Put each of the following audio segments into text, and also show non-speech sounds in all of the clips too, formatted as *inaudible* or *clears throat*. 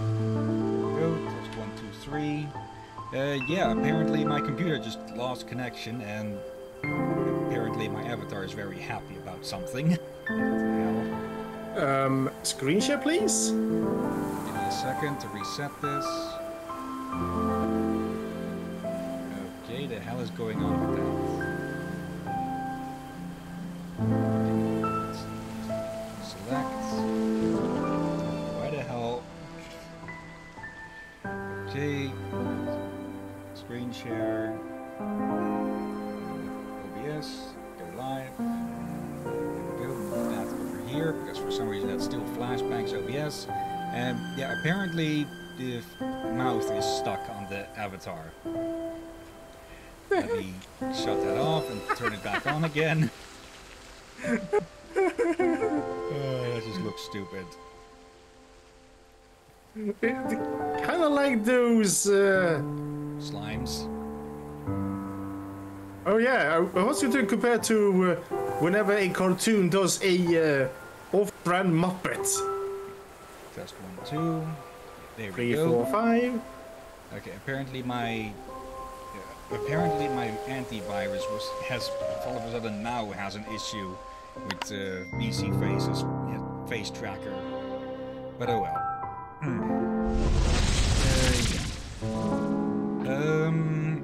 Go, test one, two, three. Uh, yeah, apparently my computer just lost connection and apparently my avatar is very happy about something. what the hell? Um, screen share, please. Give me a second to reset this. Okay, the hell is going on with that? The mouth is stuck on the avatar. Let me shut that off and turn it back on again. Uh, that just looks stupid. Kind of like those. Uh... Slimes. Oh yeah, what's I doing compared to to uh, whenever a cartoon does a uh, off-brand Muppet. Test one, two. There we go. four, five. Okay, apparently my uh, apparently my antivirus was has all of a sudden now has an issue with uh, VSeeFace yeah, face tracker. But oh well. Hmm. Uh, yeah. Um.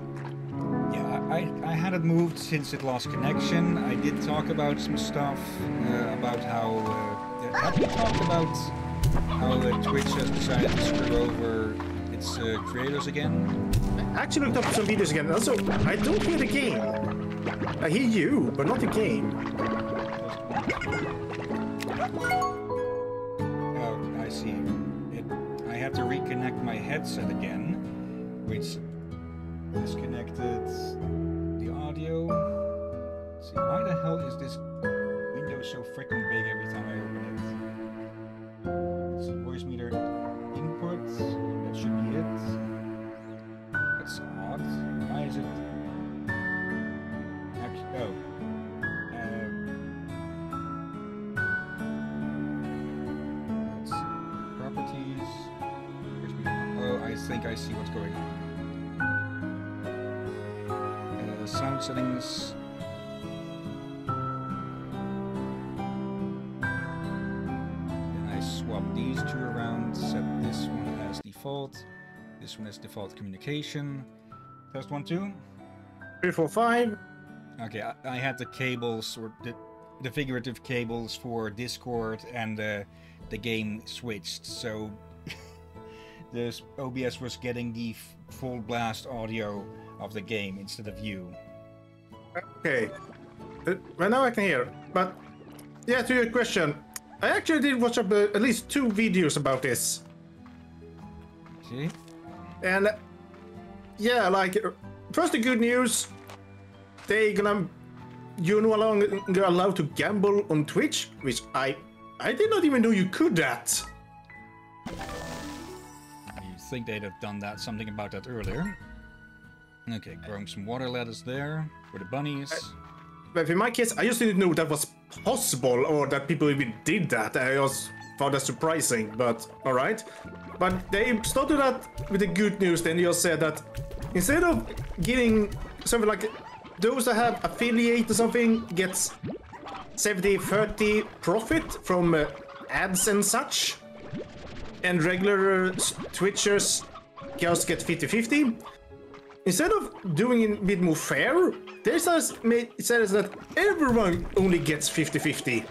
Yeah, I, I had it moved since it lost connection. I did talk about some stuff uh, about how. Uh, have we talked about how uh, Twitch has decided to screw over its uh, creators again? I actually looked up some videos again. Also, I don't hear the game. I hear you, but not the game. Oh, I see. It, I have to reconnect my headset again, which disconnected the audio. Let's see, why the hell is this window so freaking big every time I Voicemeeter input. That should be it. That's odd. Why is it? Actually, oh. Um, Let's. Properties. Oh, I think I see what's going on. Uh, sound settings. Default, this one is default communication. Test one, two. Three, four, five. Okay, I, I had the cables or the, the figurative cables for Discord and uh, the game switched, so *laughs* this OBS was getting the f- full blast audio of the game instead of you. Okay. Uh, well, now I can hear. But yeah, to your question, I actually did watch up uh, at least two videos about this, See? and uh, yeah, like uh, first the good news, they gonna you're no longer allowed to gamble on Twitch, which I I did not even know you could that. You think they'd have done that something about that earlier? Okay, growing some water lettuce there for the bunnies. But in my case, I just didn't know that was possible or that people even did that. I was found that surprising, but alright. But they started that with the good news, then you said that instead of giving something like those that have affiliate or something gets 70 30 profit from uh, ads and such, and regular uh, Twitchers just get 50 50 instead of doing it a bit more fair, they says says that everyone only gets 50-50.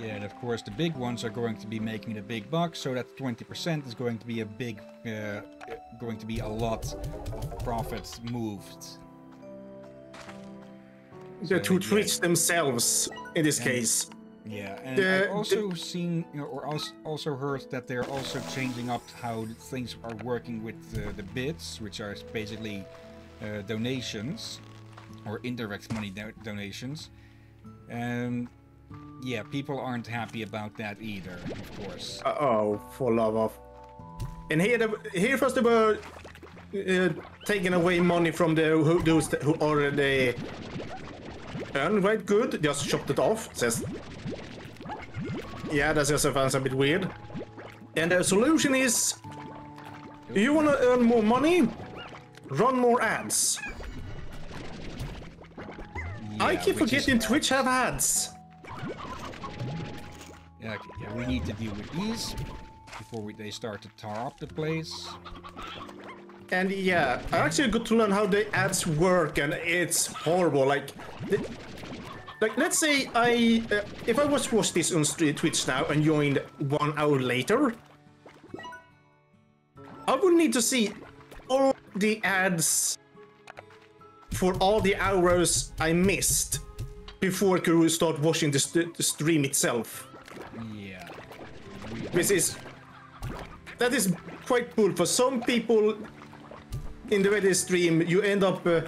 Yeah, and of course the big ones are going to be making the big bucks, so that 20% is going to be a big, uh, going to be a lot of profits moved. The to yeah. Twitch themselves in this case. Yeah, and The- I've also seen you know, or als- also heard that they're also changing up how things are working with uh, the bits, which are basically uh, donations or indirect money do- donations. And yeah, people aren't happy about that either, of course. Uh oh, for love of. And here, the, here first of all, uh, taking away money from the who, those who already earn quite good, just chopped it off. Says, yeah, that's just sounds a bit weird. And the solution is, you want to earn more money? Run more ads. I keep which is- forgetting Twitch have ads. Okay, yeah, we need to deal with these before we, they start to tar up the place. And yeah, I actually got to learn how the ads work, and it's horrible. Like, like let's say I, uh, if I was watch this on Twitch now and joined one hour later, I would need to see all the ads for all the hours I missed before I could start watching the, st- the stream itself. This is that is quite cool for some people in the Reddit stream. You end up uh,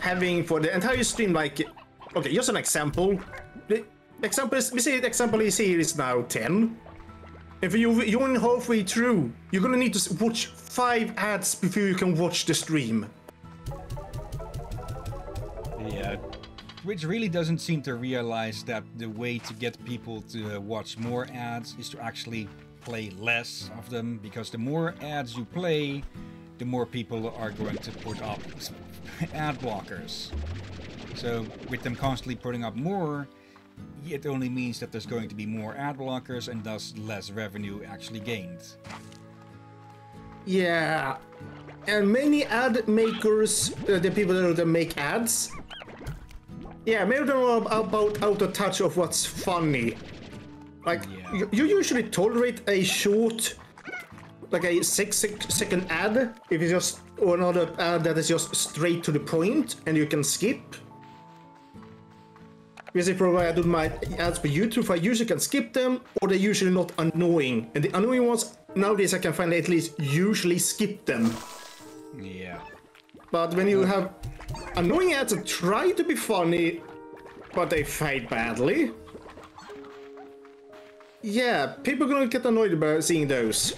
having for the entire stream like okay, just an example. The example is, we the example is here is now ten. If you join halfway through, you're gonna need to watch five ads before you can watch the stream. Yeah. Which really doesn't seem to realize that the way to get people to uh, watch more ads is to actually play less of them, because the more ads you play, the more people are going to put up *laughs* ad blockers. So, with them constantly putting up more, it only means that there's going to be more ad blockers and thus less revenue actually gained. Yeah, and many ad makers, uh, the people that make ads, yeah, maybe they know about out of touch of what's funny. Like Yeah. you, you usually tolerate a short, like a six sec- second ad if it's just or another ad that is just straight to the point and you can skip. Because if I do my ads for YouTube, I usually can skip them, or they're usually not annoying. And the annoying ones, nowadays I can find at least usually skip them. Yeah. But when you have annoying ads that try to be funny, but they fade badly, yeah, people are gonna get annoyed about seeing those.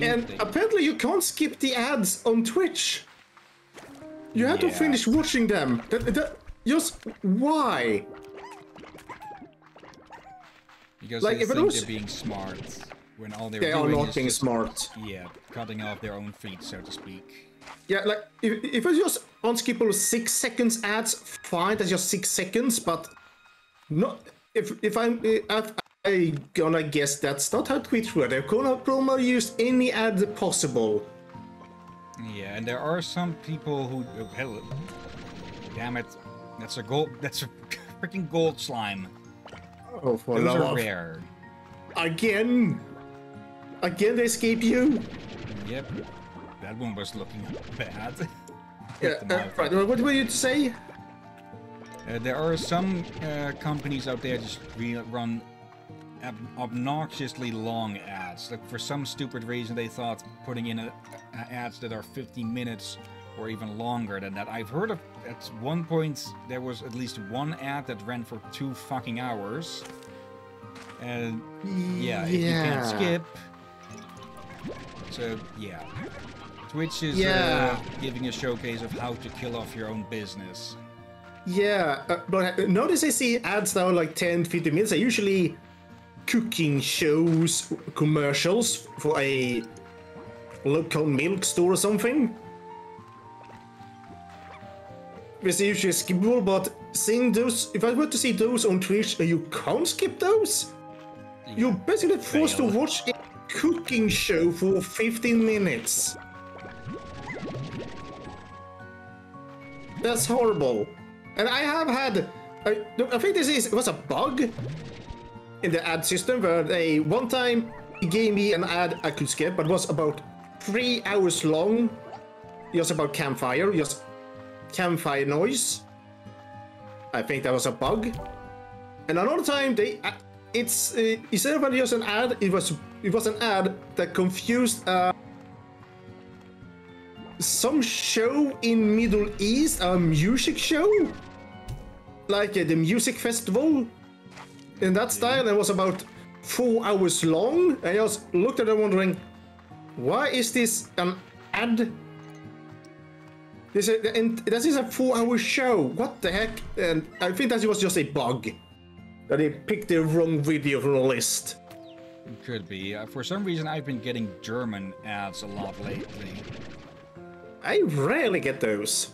And They- apparently you can't skip the ads on Twitch. You have to finish watching them. That, that, just why? Because Like, they if think was- they're being smart when all they're They are doing not is being just, smart. Yeah, cutting off their own feet, so to speak. Yeah, like if, if it's just unskippable six seconds ads, fine, that's just six seconds, but not if if I'm eh, if I gonna guess that's not how Twitch works. They're gonna gonna use any ad possible. Yeah, and there are some people who. oh, hell, damn it, that's a gold. *laughs* That's a freaking gold slime. Oh, for Those are rare. Again, again they escape you. Yep, that one was looking bad. *laughs* Yeah, uh, right. What were you to say? Uh, there are some uh, companies out there just re- run ob- obnoxiously long ads. Like for some stupid reason, they thought putting in a, a- ads that are 15 minutes or even longer than that. I've heard of at one point there was at least one ad that ran for two fucking hours. And yeah, if you can't skip. So yeah. Twitch is Yeah. uh, giving a showcase of how to kill off your own business. Yeah, uh, but uh, notice I see ads now like 10, 15 minutes. Are usually cooking shows, commercials for a local milk store or something. It's usually skippable, but seeing those, if I were to see those on Twitch, you can't skip those, you're basically forced to watch a cooking show for 15 minutes. That's horrible. And I have had, I, I think this is was a bug in the ad system where they one time gave me an ad I could skip, but was about three hours long, just about campfire, just campfire noise. I think that was a bug. And another time they, uh, it's uh, instead of just an ad, it was it was an ad that confused. Uh, some show in Middle East, a music show, like uh, the music festival, in that style. It was about four hours long. And I just looked at it wondering, why is this an ad? This is, and this is a four-hour show. What the heck? And I think that it was just a bug. That they picked the wrong video from the list. Could be. Uh, for some reason, I've been getting German ads a lot lately. I rarely get those.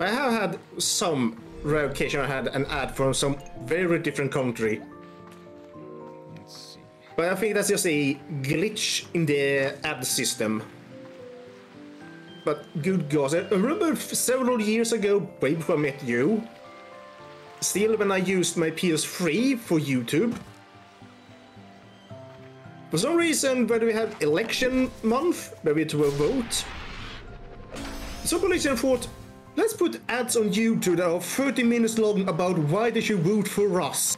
I have had some rare occasion I had an ad from some very different country. But I think that's just a glitch in the ad system. But good gods, I remember several years ago, way before I met you, still when I used my PS3 for YouTube, for some reason, when we had election month, where we had to vote, some politician thought, let's put ads on YouTube that are 30 minutes long about why they should vote for us.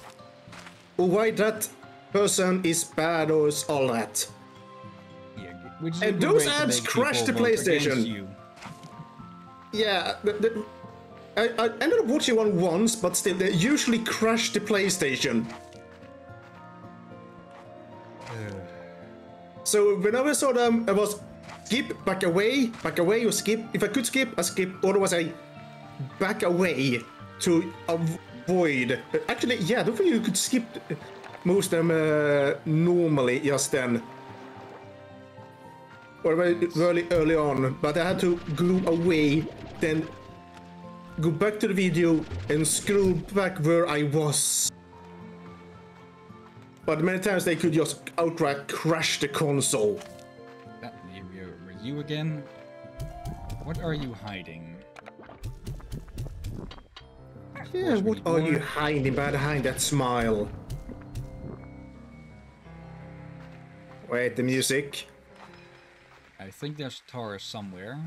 Or why that person is bad or is all that. Yeah, And those ads make crash the PlayStation. Yeah, the, the, I, I ended up watching one once, but still, they usually crash the PlayStation. So whenever I saw them, I was skip, back away, back away, or skip. If I could skip, I skip. Otherwise, I back away to avoid. Actually, yeah, I don't think you could skip most of them uh, normally just then. Or very early, early on, but I had to go away, then go back to the video and scroll back where I was. But many times they could just outright crash the console. That, you, you, were you again? What are you hiding? Yeah, what are you hiding behind that smile? Wait, the music. I think there's Taurus somewhere.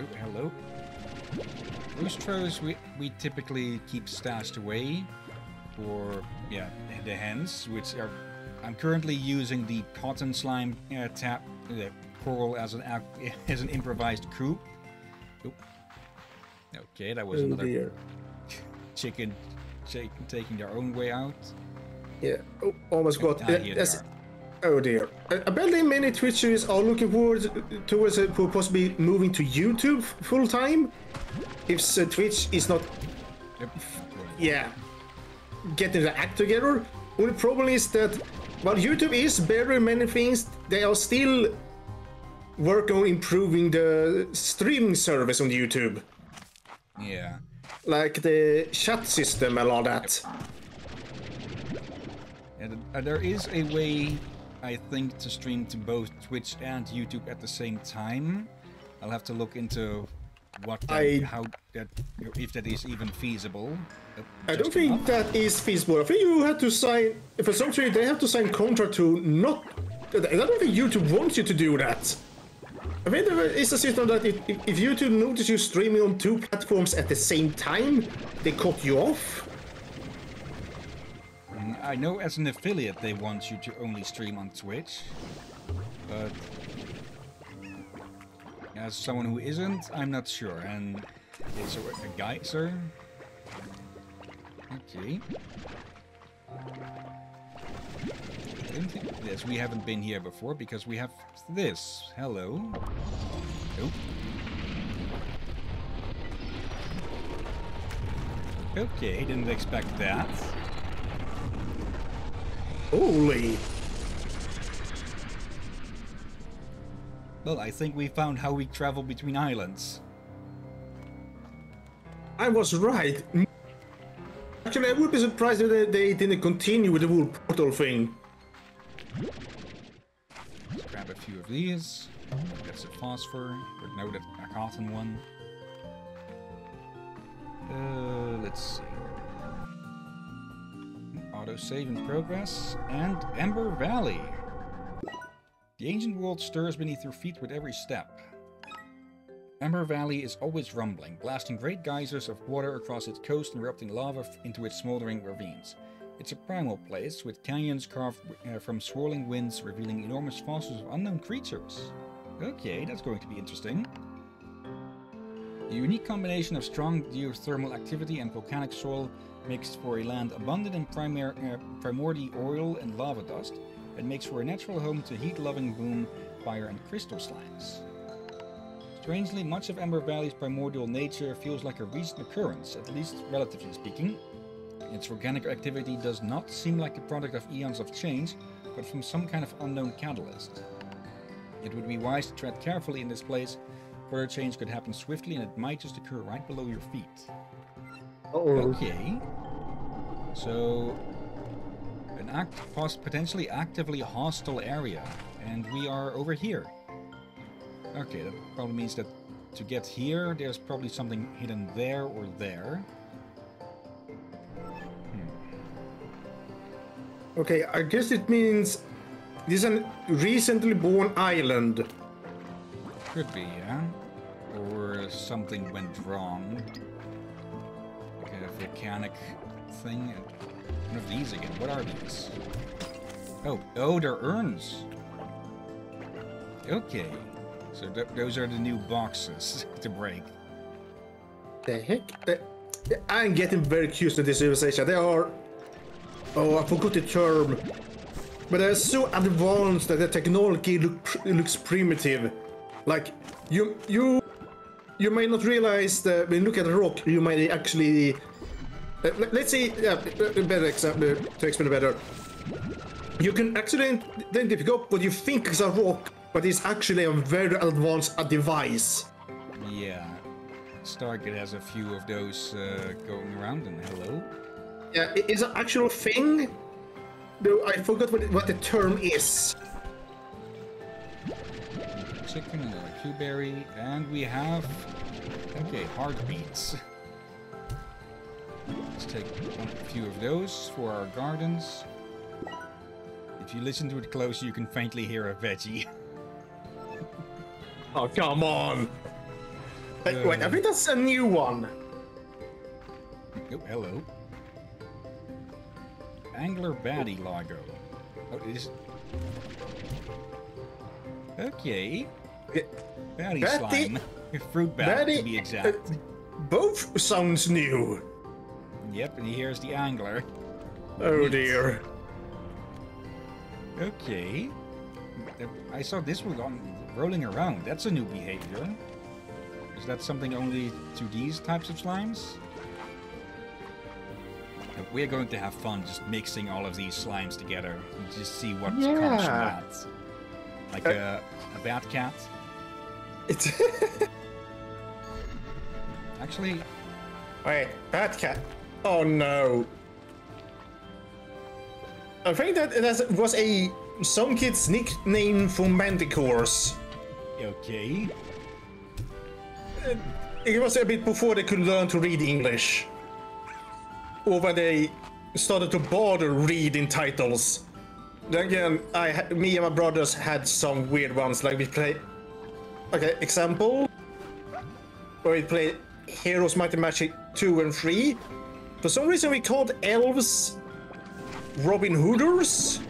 Oh, hello. Roostros we, we typically keep stashed away for yeah the hens, which are I'm currently using the cotton slime uh, tap uh, coral as an ac- *laughs* as an improvised coop. Oop. Okay, that was Oh another dear. *laughs* chicken, taking their own way out. Yeah, oh, almost got. Ah, are. Oh dear. Apparently, many Twitchers are looking forward towards uh, possibly moving to YouTube full time. If uh, Twitch is not, Yep. yeah, getting the act together. Only problem is that while YouTube is better in many things, they are still working on improving the streaming service on YouTube, Yeah. like the chat system and all that. And uh, there is a way, I think, to stream to both Twitch and YouTube at the same time. I'll have to look into what that, I- how that if that is even feasible. I don't think enough. that is feasible. I think you have to sign, for some reason, they have to sign contract to not. I don't think YouTube wants you to do that. I think there is a system that if, if if YouTube notice you streaming on two platforms at the same time, they cut you off. I know as an affiliate they want you to only stream on Twitch, but uh, as someone who isn't, I'm not sure. And is there a geyser? Okay. Yes, we haven't been here before because we have this. Hello. Nope. Okay, didn't expect that. Holy! Well, I think we found how we travel between islands. I was right. Actually, I would be surprised if they, didn't continue with the whole portal thing. Let's grab a few of these. That's a phosphor, but no, that's a cotton one. Uh, let's see. Auto save in progress, and Ember Valley. The ancient world stirs beneath your feet with every step. Ember Valley is always rumbling, blasting great geysers of water across its coast and erupting lava into its smoldering ravines. It's a primal place, with canyons carved uh, from swirling winds revealing enormous fossils of unknown creatures. Okay, that's going to be interesting. A unique combination of strong geothermal activity and volcanic soil makes for a land abundant in primar- uh, primordial oil and lava dust, and makes for a natural home to heat-loving boom, fire, and crystal slimes. Strangely, much of Ember Valley's primordial nature feels like a recent occurrence, at least relatively speaking. Its volcanic activity does not seem like a product of eons of change, but from some kind of unknown catalyst. It would be wise to tread carefully in this place. Further change could happen swiftly and it might just occur right below your feet. Uh-oh. Okay. So, an act pos- potentially actively hostile area, and we are over here. Okay, that probably means that to get here, there's probably something hidden there or there. Hmm. Okay, I guess it means this is a recently born island. Could be, yeah. Or something went wrong. Volcanic thing. One of these again. What are these? Oh, oh, they're urns. Okay. So th those are the new boxes *laughs* to break. The heck? Uh, I'm getting very curious to this civilization. They are. Oh, I forgot the term. But they're so advanced that the technology look, looks primitive. Like, you you you may not realize that when you look at a rock, you might actually. Uh, let- let's see, yeah, better example to explain better. You can actually identify what you think is a rock, but it's actually a very advanced uh, device. Yeah. Stargate has a few of those uh, going around, and hello. Yeah, it is an actual thing. Though I forgot what, what the term is. Chicken, another Q-berry, and we have... Okay, heartbeats. *laughs* Let's take a few of those for our gardens. If you listen to it close, you can faintly hear a veggie. *laughs* Oh, come on. Wait, wait, I think that's a new one. Oh, hello. Angler Batty logo. Oh, it is... Okay. Batty Batty- slime. *laughs* Fruit bat, Batty- to be exact. uh, Both sounds new. Yep, and here's the angler. Oh dear. Okay. I saw this one on rolling around. That's a new behavior. Is that something only to these types of slimes? We're going to have fun just mixing all of these slimes together and just see what comes from that. Like Uh, a, a bat cat. It's *laughs* Actually, wait, Bad Cat. Oh no. I think that that was a some kid's nickname for manticores. okay. Uh, it was a bit before they could learn to read English. Or when they started to bother reading titles. Then again, I, me and my brothers had some weird ones. Like we play, okay, example, where we played Heroes Might and Magic 2 and 3. For some reason, we called elves Robin Hooders.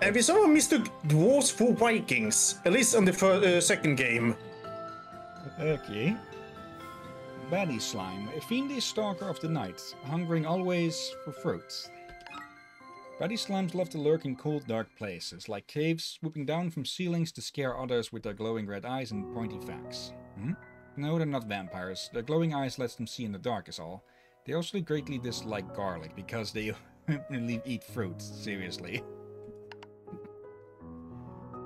And we somehow mistook dwarves for Vikings, at least on the fir- uh, second game. Okay. Batty slime, a fiendish stalker of the night, hungering always for fruit. Batty slimes love to lurk in cold, dark places, like caves, swooping down from ceilings to scare others with their glowing red eyes and pointy fangs. Hmm? No, they're not vampires. Their glowing eyes lets them see in the dark is all. They also greatly dislike garlic because they *laughs* eat fruit, seriously. *laughs*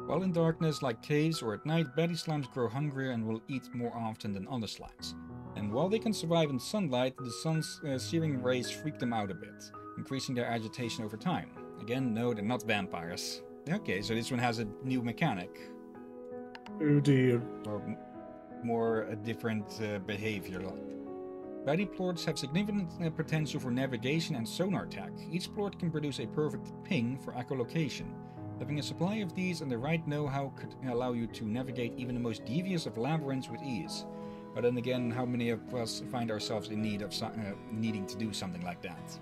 While in darkness, like caves or at night, Betty slimes grow hungrier and will eat more often than other slimes. And while they can survive in sunlight, the sun's uh, searing rays freak them out a bit, increasing their agitation over time. Again, no, they're not vampires. Okay, so this one has a new mechanic, Oh dear. or more a different uh, behavior. Betty plorts have significant uh, potential for navigation and sonar tech. Each plort can produce a perfect ping for echolocation. Having a supply of these and the right know-how could allow you to navigate even the most devious of labyrinths with ease. But then again, how many of us find ourselves in need of so- uh, needing to do something like that?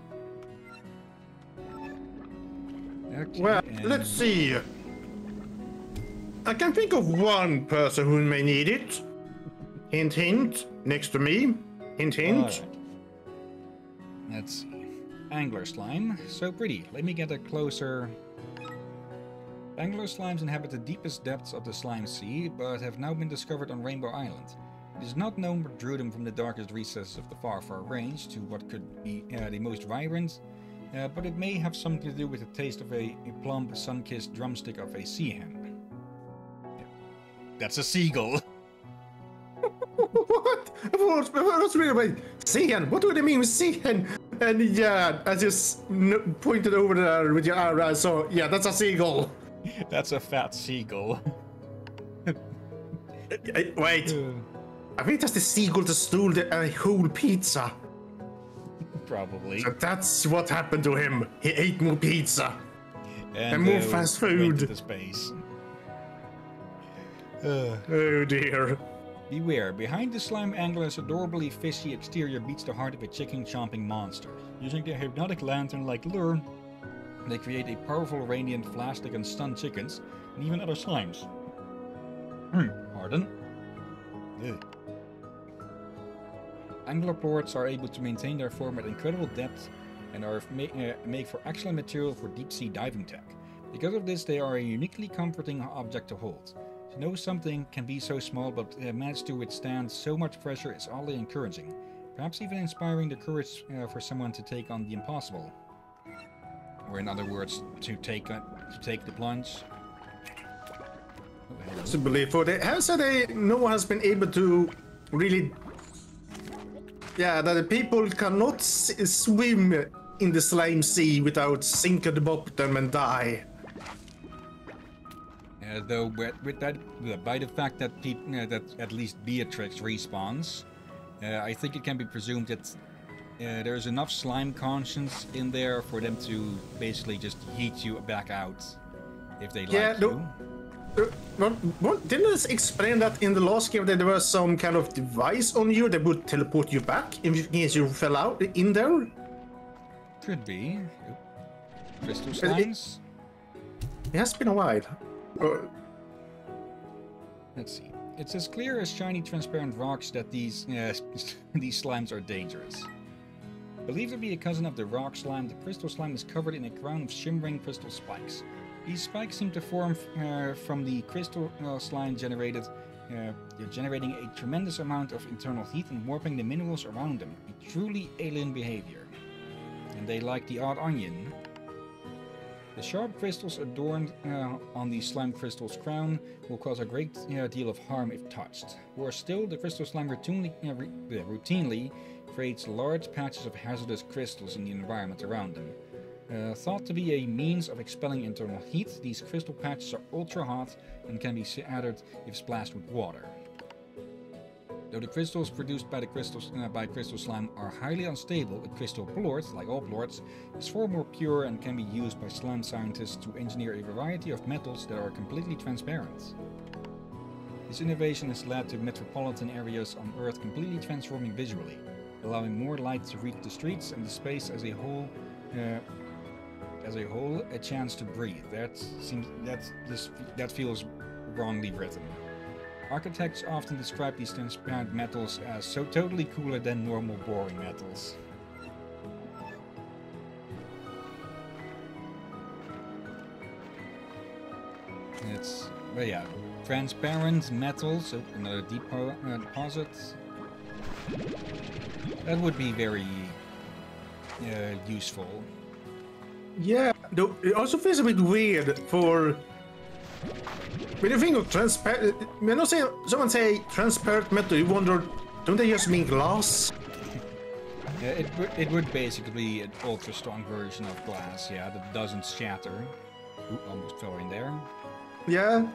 Okay, Well, and- let's see. I can think of one person who may need it. Hint, hint. Next to me. Hint, hint. Alright. Let's see. Angler slime. So pretty. Let me get a closer. Angler slimes inhabit the deepest depths of the slime sea, but have now been discovered on Rainbow Island. It is not known what drew them from the darkest recesses of the far, far range to what could be uh, the most vibrant, uh, but it may have something to do with the taste of a, a plump, sun-kissed drumstick of a sea hen. That's a seagull. *laughs* what? What? What's really about sea? What do they mean with sea hen? And yeah, I just n- pointed over there with your arrow. So yeah, that's a seagull. That's a fat seagull. *laughs* Uh, Wait, I think that's the seagull that stole the uh, whole pizza. Probably. So that's what happened to him. He ate more pizza. and more uh, fast went food. into space. Uh, Oh dear. Beware, behind the slime angler's adorably fishy exterior beats the heart of a chicken chomping monster. Using their hypnotic lantern like lure, they create a powerful radiant flash that can stun chickens and even other slimes. Hmm, pardon? Ugh. Angler plorts are able to maintain their form at incredible depth and are ma- uh, make for excellent material for deep sea diving tech. Because of this, they are a uniquely comforting object to hold. To know something can be so small but uh, manage to withstand so much pressure is oddly encouraging, perhaps even inspiring the courage uh, for someone to take on the impossible. Or in other words, to take uh, to take the plunge. Oh, believe for the how so they no one has been able to really yeah that the people cannot swim in the slime sea without sink at the bottom and die. Uh, though with, with that, uh, by the fact that uh, that at least Beatrix respawns, uh, I think it can be presumed that uh, there's enough slime conscience in there for them to basically just yeet you back out if they Yeah, like no- you. Uh, didn't it explain that in the last game that there was some kind of device on you that would teleport you back in case you fell out in there? Could be. Crystal it- slimes. It has been a while. Let's see. It's as clear as shiny, transparent rocks that these *laughs* uh, these slimes are dangerous. Believed to be a cousin of the rock slime, the crystal slime is covered in a crown of shimmering crystal spikes. These spikes seem to form uh, from the crystal uh, slime generated, uh, generating a tremendous amount of internal heat and warping the minerals around them. A truly alien behavior. And they like the odd onion. The sharp crystals adorned uh, on the slime crystal's crown will cause a great uh, deal of harm if touched. Worse still, the crystal slime routinely, uh, uh, routinely creates large patches of hazardous crystals in the environment around them. Uh, thought to be a means of expelling internal heat, these crystal patches are ultra hot and can be shattered if splashed with water. Though the crystals produced by the crystals uh, by crystal slime are highly unstable, a crystal plort, like all plorts, is far more pure and can be used by slime scientists to engineer a variety of metals that are completely transparent. This innovation has led to metropolitan areas on Earth completely transforming visually, allowing more light to reach the streets and the space as a whole. Uh, as a whole, a chance to breathe. That seems that this that feels wrongly written. Architects often describe these transparent metals as so totally cooler than normal boring metals. It's, but yeah, transparent metals, uh, another depo- uh, deposit. That would be very uh, useful. Yeah, though it also feels a bit weird for. When you think of transparent, when I say someone say transparent metal, you wonder, don't they just mean glass? Yeah, it, would- it would basically be an ultra strong version of glass, yeah, that doesn't shatter. Ooh, almost fell in there. Yeah,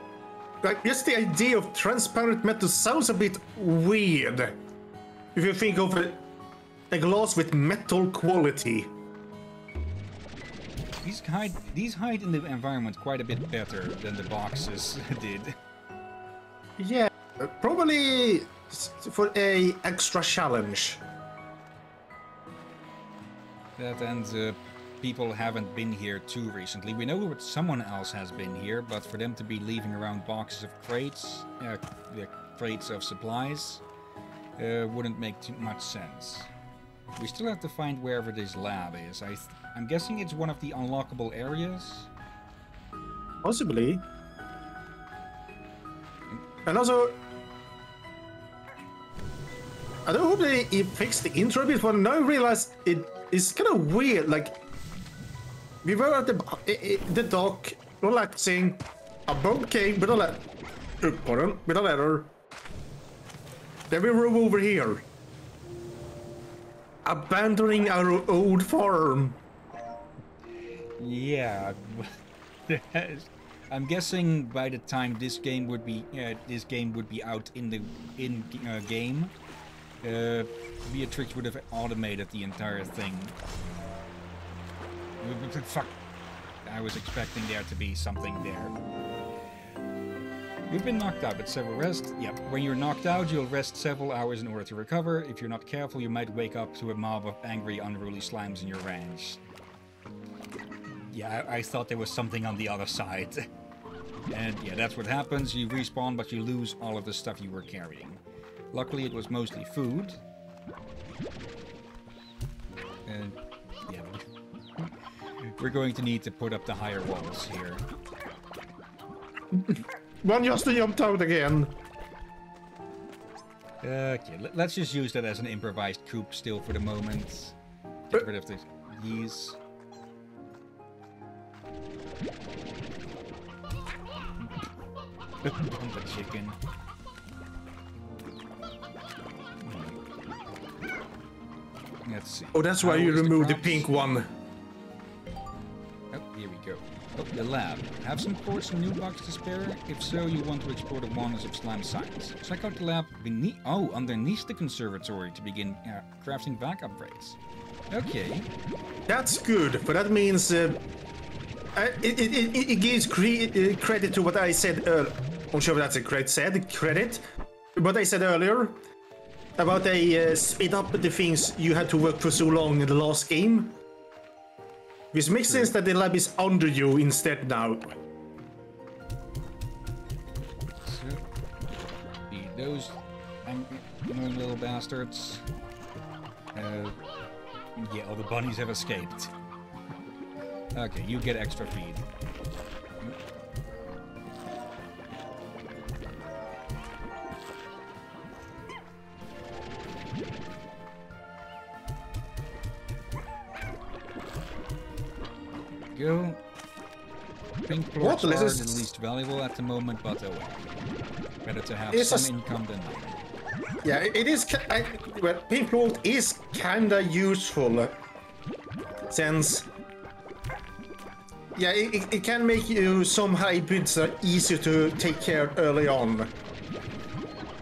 like just the idea of transparent metal sounds a bit weird. If you think of a, a glass with metal quality. These hide these hide in the environment quite a bit better than the boxes *laughs* did. Yeah, uh, probably for a extra challenge. That and uh, people haven't been here too recently. We know that someone else has been here, but for them to be leaving around boxes of crates, uh, crates of supplies, uh, wouldn't make too much sense. We still have to find wherever this lab is. I I'm guessing it's one of the unlockable areas. Possibly. And also, I don't hope they it fixed the intro bit, but now I realize it is kind of weird. Like, we were at the i- i- the dock, relaxing. A boat came with a letter. Pardon, with a letter. Then we were over here, abandoning our old farm. Yeah. *laughs* I'm guessing by the time this game would be uh, this game would be out in the in uh, game, uh, Beatrix would have automated the entire thing. Fuck! I was expecting there to be something there. You've been knocked out, but several rest. Yep. When you're knocked out, you'll rest several hours in order to recover. If you're not careful, you might wake up to a mob of angry, unruly slimes in your range. Yeah, I, I thought there was something on the other side. and yeah, that's what happens. You respawn, but you lose all of the stuff you were carrying. Luckily, it was mostly food. And yeah, we're going to need to put up the higher walls here. One just jumped out again. Okay, let- let's just use that as an improvised coop still for the moment. Get rid of the these. The chicken. Let's see. Oh, that's why How you is the removed the pink one. Oh, here we go. Oh, the lab. Have some plorts and new bugs to spare? If so, you want to explore the wonders of slime science. Check out the lab beneath, oh, underneath the conservatory to begin uh, crafting vac upgrades. Okay. That's good, but that means uh, uh, it, it, it, gives cre- uh, credit to what I said earlier. I'm sure that's a correct said credit. What I said earlier about they uh, speed up the things you had to work for so long in the last game. Which makes sense that the lab is under you instead now. Those annoying little bastards. Uh, yeah, all the bunnies have escaped. Okay, you get extra feed. Go. Pink What? blocks are the least valuable at the moment, but oh well. Better to have It's some income than nothing. Yeah, it it is. I, well, pink vault is kinda useful, uh, since yeah, it, it- can make you some hybrids are easier to take care early on.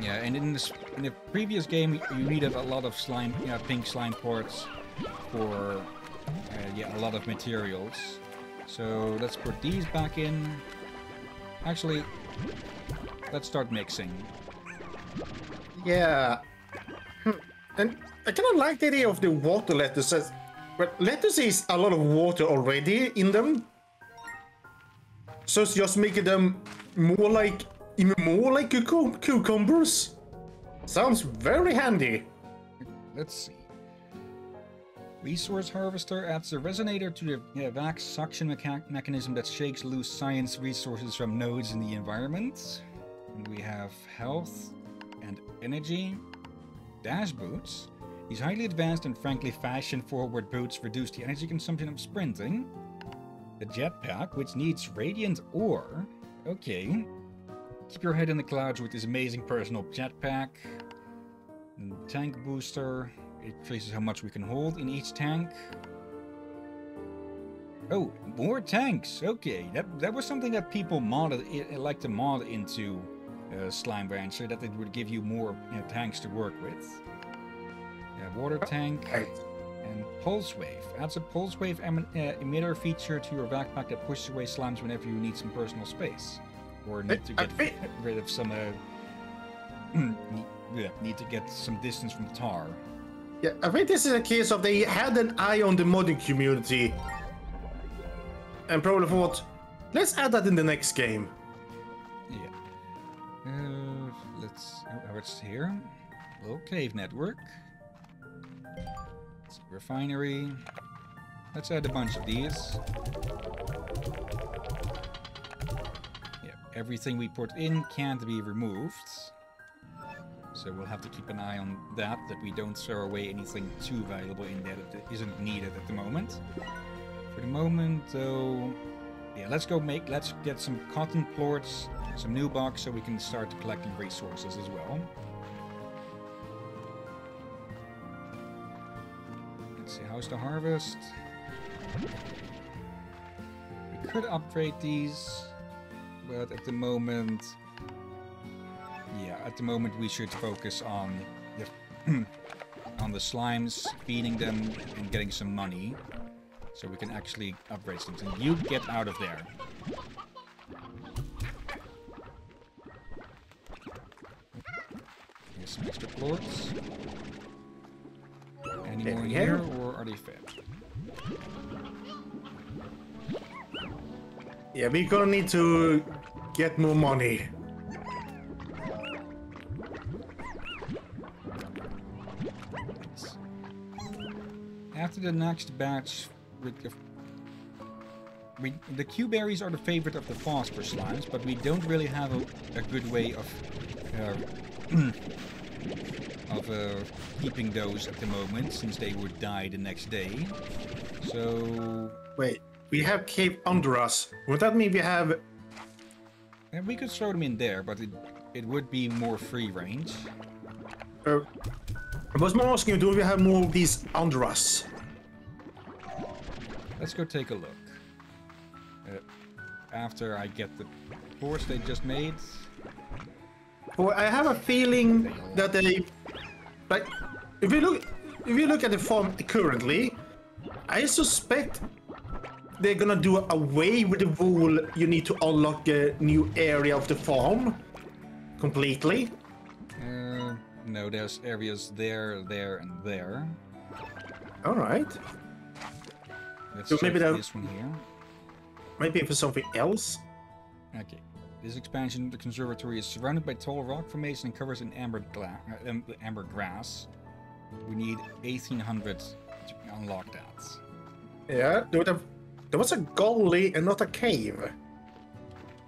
Yeah, and in this in the previous game, you needed a lot of slime, yeah, pink slime plorts for uh, yeah a lot of materials. So let's put these back in. Actually, let's start mixing. Yeah, Hmm. and I kind of like the idea of the water lettuces. But lettuce is a lot of water already in them, so just making them more like even more like cucum- cucumbers. Sounds very handy. Let's see. Resource Harvester adds a resonator to the VAX suction mecha- mechanism that shakes loose science resources from nodes in the environment. And we have health and energy. Dash boots. These highly advanced and frankly fashion forward boots reduce the energy consumption of sprinting. The jetpack, which needs radiant ore. Okay. Keep your head in the clouds with this amazing personal jetpack. Tank booster. It traces how much we can hold in each tank. Oh, more tanks. Okay, that that was something that people modded, i- like to mod into uh, Slime Rancher, that it would give you more you know, tanks to work with. Yeah, water tank Right. And pulse wave adds a pulse wave em- uh, emitter feature to your backpack that pushes away slimes whenever you need some personal space, or need to get rid of some. Uh, need, *clears throat* yeah, need to get some distance from tar. Yeah, I think this is a case of they had an eye on the modding community and probably thought, let's add that in the next game. Yeah. Uh, let's. Oh, it's here. Little cave network. Refinery. Let's add a bunch of these. Yeah, everything we put in can't be removed. So we'll have to keep an eye on that, that we don't throw away anything too valuable in there that isn't needed at the moment. For the moment, though, yeah, let's go make, let's get some cotton plorts, some new box, so we can start collecting resources as well. Let's see, harvest? We could upgrade these, but at the moment, yeah, at the moment we should focus on the *clears throat* on the slimes, feeding them, and getting some money, so we can actually upgrade something. You get out of there. Some extra. Any more in here, or are they fed? Yeah, we're gonna need to get more money. After the next batch, with the we, the Cuberries are the favorite of the phosphor slimes, but we don't really have a, a good way of uh, *clears throat* of uh, keeping those at the moment, since they would die the next day. So Wait, we have cave under us. Would that mean we have? and we could throw them in there, but it it would be more free range. Uh, I was more asking, do we have more of these under us? Let's go take a look. Uh, after I get the horse they just made, Well, I have a feeling that they, like, if you look, if we look at the farm currently, I suspect they're gonna do away with the rule you need to unlock a new area of the farm completely. Uh, no, there's areas there, there, and there. All right, Let's So maybe that- this one here. maybe for something else. Okay. This expansion of the conservatory is surrounded by tall rock formation and covers in amber, uh, amber grass. We need 1800 to unlock that. Yeah, there, would have, there was a gully and not a cave.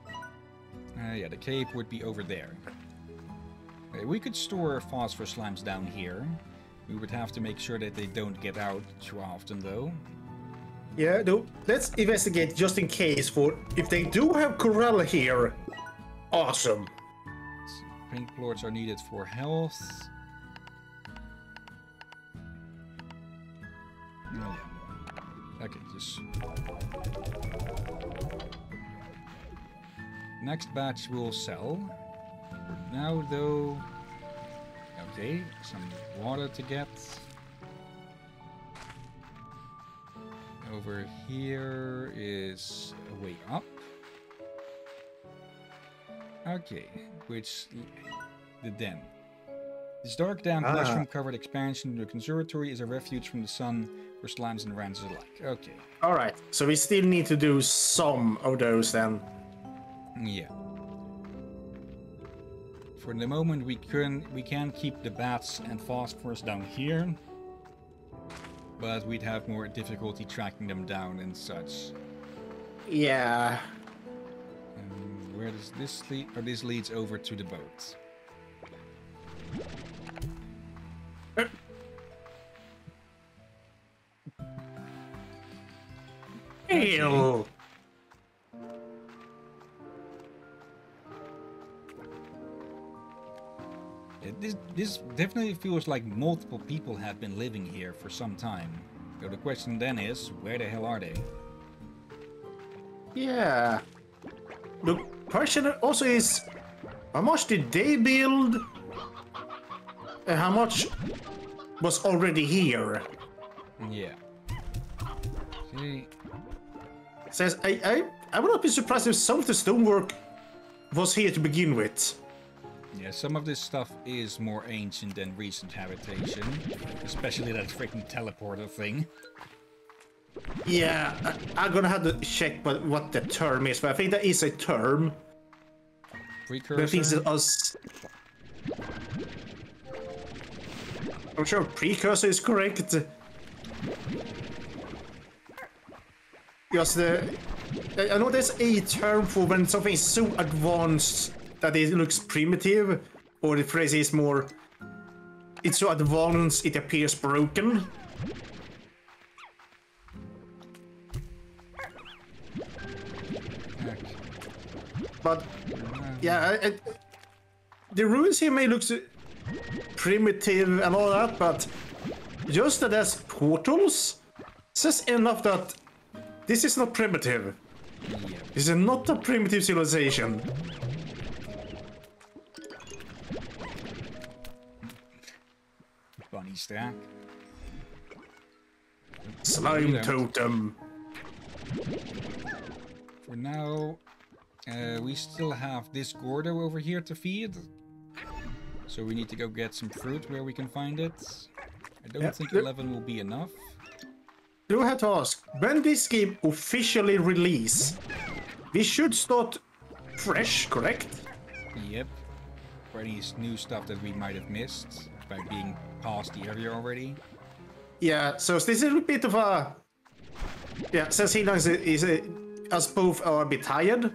Uh, yeah, the cave would be over there. Okay, we could store phosphor slimes down here. We would have to make sure that they don't get out too often, though. Yeah, no, let's investigate just in case for if they do have Corella here. Awesome. Let's Pink plorts are needed for health. Yeah. Okay, just. Next batch will sell. Now, though. Okay, some water to get. Over here is a way up. Okay, which the den. This dark, damp, Ah. mushroom-covered expansion of the conservatory is a refuge from the sun for slimes and rats alike. Okay, All right, so we still need to do some of those then. yeah. For the moment, we can we can keep the bats and phosphorus down here, but we'd have more difficulty tracking them down and such. Yeah. And where does this lead? Or this leads over to the boat. Ew. This, this definitely feels like multiple people have been living here for some time. So the question then is, where the hell are they? Yeah. The question also is, how much did they build? And how much was already here? Yeah. See, Says I I I would not be surprised if some of the stonework was here to begin with. Yeah, some of this stuff is more ancient than recent habitation, especially that freaking teleporter thing. Yeah, I, I'm gonna have to check what, what the term is, but I think that is a term. But I think it's us. I'm sure precursor is correct. Because the I I know there's a term for when something is so advanced that it looks primitive, or the phrase is more, it's so advanced it appears broken. But yeah, I, I, the ruins here may look primitive and all that, but just that there's portals says enough that this is not primitive. This is not a primitive civilization. Stack. Slime totem. For now, uh, we still have this Gordo over here to feed. So we need to go get some fruit where we can find it. I don't Yeah, think 11 will be enough. Do have to ask, when this game officially release, we should start fresh, correct? Yep. For any new stuff that we might have missed by being past the area already. Yeah, so this is a bit of a... Yeah, since he knows it is a, us both are a bit tired,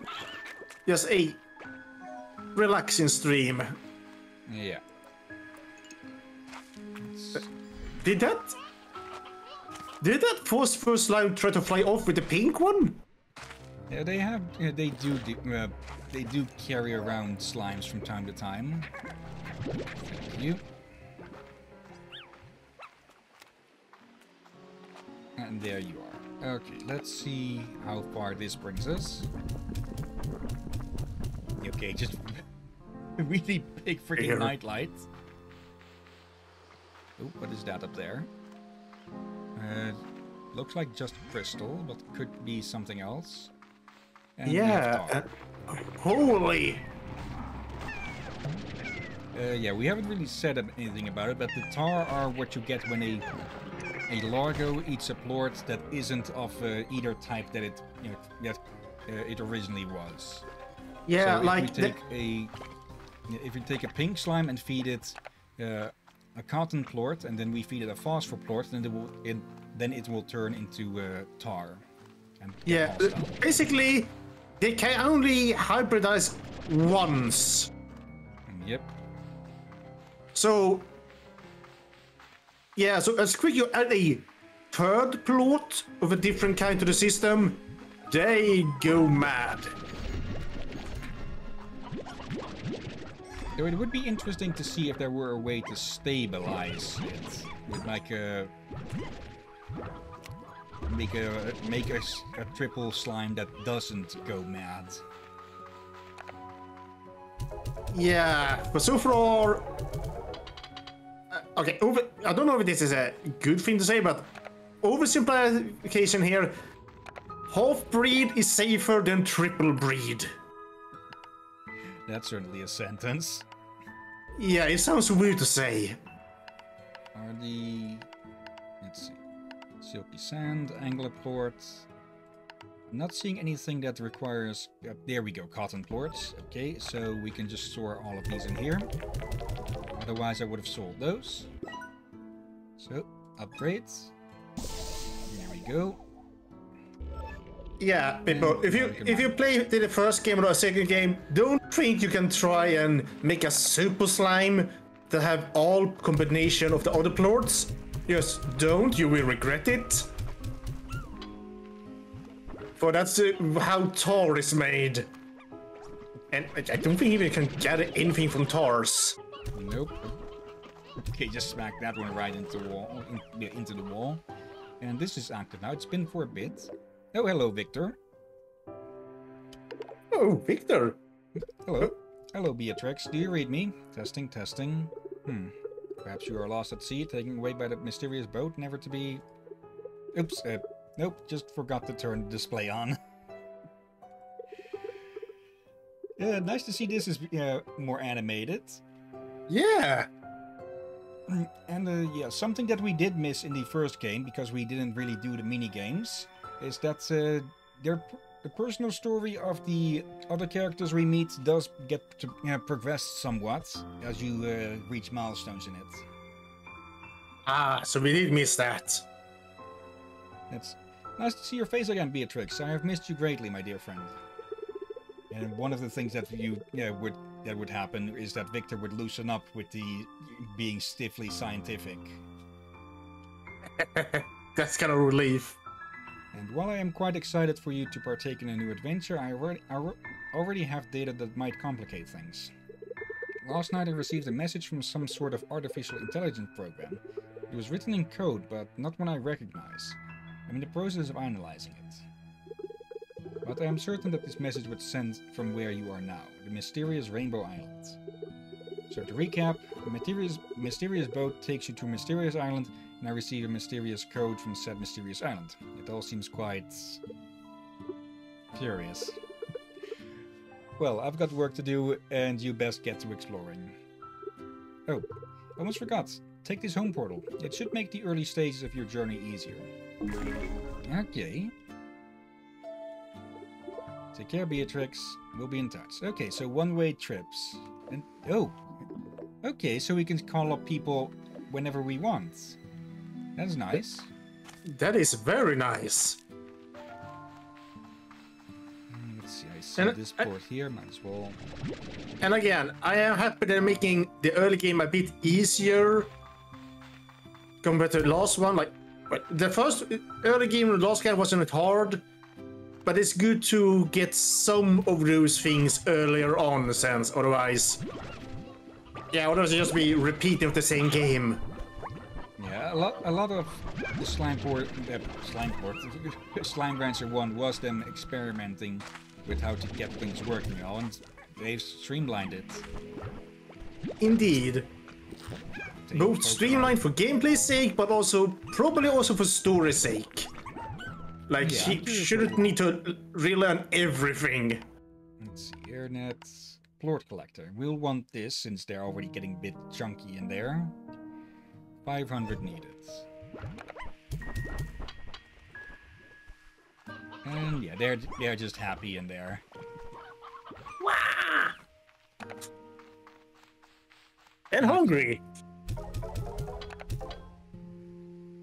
just a relaxing stream. Yeah. Did that... Did that phosphor slime try to fly off with the pink one? Yeah, they have. Yeah, they do. do uh, they do carry around slimes from time to time. Thank you. And there you are. Okay, let's see how far this brings us. Okay, just *laughs* really big freaking Here. nightlight. Oh, what is that up there? Uh, looks like just crystal, but could be something else. And Yeah. uh, holy... Uh, yeah, we haven't really said anything about it, but the tar are what you get when a a largo eats a plort that isn't of uh, either type that it you know, that uh, it originally was. Yeah, so like... if we take a if we take a pink slime and feed it uh, a cotton plort, and then we feed it a phosphor plort, then it will it, then it will turn into uh, tar. And Yeah, basically, they can only hybridize once. Yep. So, yeah, so as quick you add a third plort of a different kind to the system, they go mad. Though it would be interesting to see if there were a way to stabilize it with like a make a make a, a triple slime that doesn't go mad. Yeah, but so far, uh, okay. Over, I don't know if this is a good thing to say, but oversimplification here. Half breed is safer than triple breed. That's certainly a sentence. Yeah, it sounds weird to say. Are the let's see, silky sand, angler plort. Not seeing anything that requires. Uh, there we go, cotton plorts. Okay, so we can just store all of these in here. Otherwise, I would have sold those. So upgrades. There we go. Yeah, people, if you if you play the first game or a second game, don't think you can try and make a super slime that have all combination of the other plorts. Just don't, you will regret it. For that's uh, how tar is made. And I I don't think even can get anything from tars. Nope. Okay, just smack that one right into the wall. In, into the wall. And this is active now. It's been for a bit. Oh, hello, Victor. Oh, Victor. Hello. Hello, Beatrix. Do you read me? Testing, testing. Hmm. Perhaps you are lost at sea, taken away by that mysterious boat, never to be. Oops. Uh, nope. Just forgot to turn the display on. Yeah, *laughs* nice to see this is uh, more animated. Yeah. And uh, yeah, something that we did miss in the first game because we didn't really do the mini games is that uh, their the personal story of the other characters we meet does get to uh, progress somewhat as you uh, reach milestones in it. Ah, so we did miss that. That's Nice to see your face again, Beatrix. I have missed you greatly, my dear friend. And one of the things that you yeah would that would happen is that Victor would loosen up with the being stiffly scientific. *laughs* That's kind of relief. And while I am quite excited for you to partake in a new adventure, I already, I already have data that might complicate things. Last night I received a message from some sort of artificial intelligence program. It was written in code, but not one I recognize. I'm in the process of analyzing it. But I am certain that this message was sent from where you are now, the mysterious Rainbow Islands. So to recap, a mysterious, mysterious boat takes you to mysterious island, and I receive a mysterious code from said mysterious island. It all seems quite... curious. Well, I've got work to do, and you best get to exploring. Oh, I almost forgot. Take this home portal. It should make the early stages of your journey easier. Okay. Take care, Beatrix. We'll be in touch. Okay, so one-way trips. And oh, okay, so we can call up people whenever we want. That's nice. That is very nice. Mm, Let's see. I see And, this uh, port here. Might as well. And again, I am happy they're making the early game a bit easier compared to the last one. Like the first early game, the last game wasn't hard, but it's good to get some of those things earlier on. since otherwise, yeah, otherwise just be repeating the same game. Yeah, a lot, a lot of the slime port, uh, slime port, *laughs* slime rancher one was them experimenting with how to get things working, you know, and they've streamlined it. Indeed. Both streamlined for gameplay's sake, but also probably also for story's sake. Like Yeah, she shouldn't need to relearn everything. Let's see, AirNet, plort collector. We'll want this since they're already getting a bit chunky in there. 500 needed. And yeah, they're they're just happy in there. And hungry.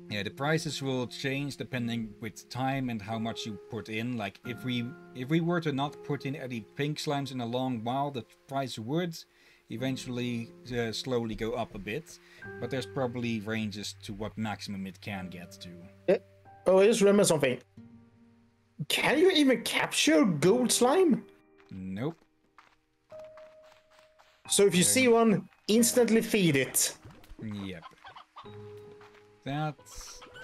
Yeah, the prices will change depending with time and how much you put in. Like if we if we were to not put in any pink slimes in a long while, the price would eventually uh, slowly go up a bit. But there's probably ranges to what maximum it can get to. Oh, I just remember something. Can you even capture gold slime? Nope. So if you see one, instantly feed it. Yep. That.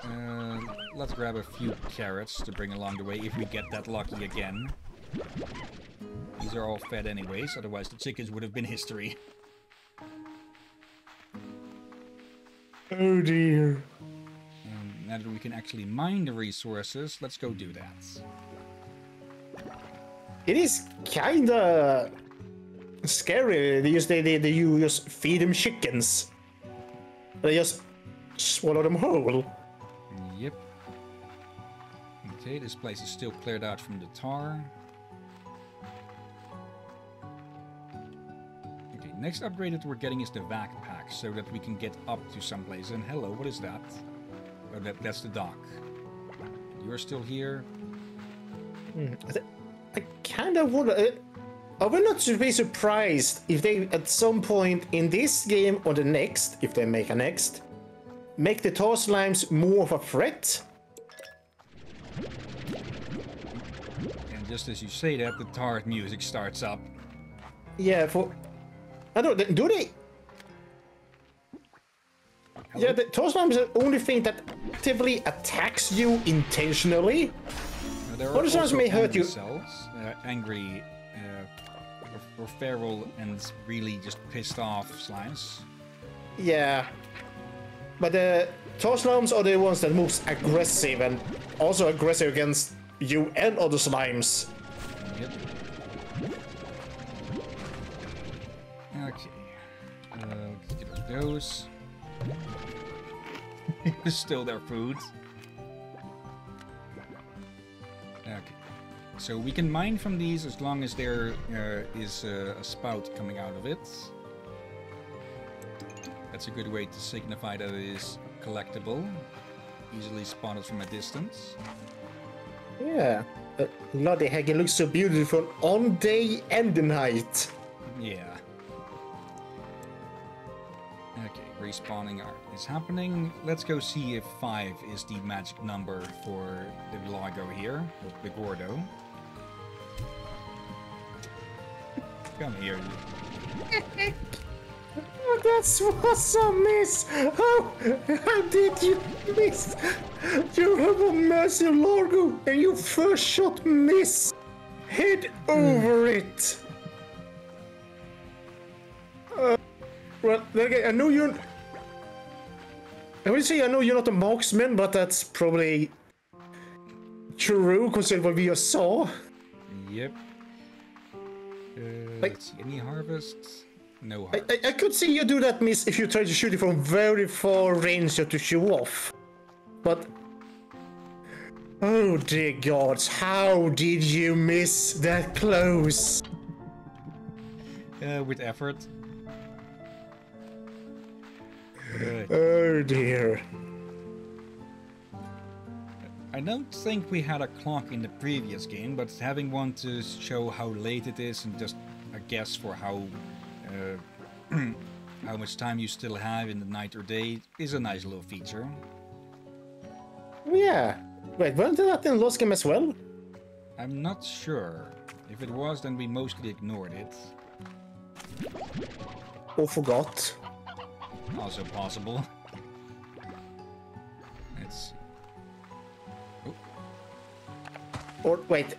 Uh, let's grab a few carrots to bring along the way if we get that lucky again. These are all fed anyways, otherwise the chickens would have been history. Oh dear. Um, now that we can actually mine the resources, let's go do that. It is kinda scary. They just they, they, they you just feed them chickens. They just swallow them whole. Yep. Okay, this place is still cleared out from the tar. Okay, next upgrade that we're getting is the vac pack, so that we can get up to someplace. And hello, what is that? Oh, that that's the dock. You're still here. I, I kind of wonder. Uh, I would not to be surprised if they, at some point in this game or the next, if they make a next, make the tar slimes more of a threat. And just as you say that, the tar music starts up. Yeah, for I don't do they. Yeah, the tar slimes is the only thing that actively attacks you intentionally. Now, there are What is also may hurt you? Cells, uh, angry, uh, or feral and really just pissed off slimes. Yeah. But the tar slimes are the ones that moves aggressive and also aggressive against you and other slimes. Yep. Okay. Uh, let's get. *laughs* Still their food. Okay. So we can mine from these as long as there uh, is uh, a spout coming out of it. That's a good way to signify that it is collectible, easily spotted from a distance. Yeah. Bloody heck, it looks so beautiful on day and the night. Yeah. Okay, respawning art is happening. Let's go see if 5 is the magic number for the Largo here, with the Gordo. Come here, you. *laughs* Oh, that's awesome, miss! How, how did you miss? You have a massive Largo and your first shot miss! Head over it! Uh, well, okay, I know you're... I would say I know you're not a marksman, but that's probably true considering what we just saw. Yep. Uh, Like- any harvests? No I. I, I could see you do that, miss, if you try to shoot it from very far range to show off. But... Oh dear gods, how did you miss that close? Uh, with effort. Uh, Oh dear. I don't think we had a clock in the previous game, but having one to show how late it is and just a guess for how uh, *clears throat* how much time you still have in the night or day is a nice little feature. Yeah. Wait, wasn't that in Lost Game as well? I'm not sure. If it was, then we mostly ignored it. Or forgot? Also possible. Let's see. Or wait,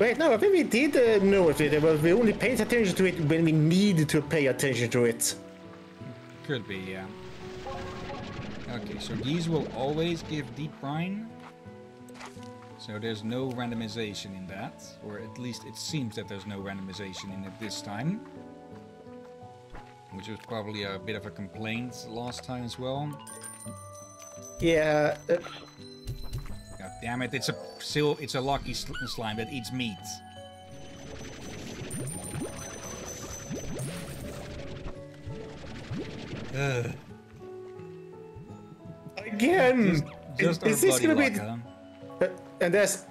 wait, no, I think we did uh, know it, but we only paid attention to it when we needed to pay attention to it. Could be, yeah. Okay, so these will always give deep brine. So there's no randomization in that, or at least it seems that there's no randomization in it this time. Which was probably a bit of a complaint last time as well. Yeah, uh, damn it, it's a still it's a lucky sl slime that eats meat. Ugh. again! Just is this gonna luck, be... huh? Uh, and there's...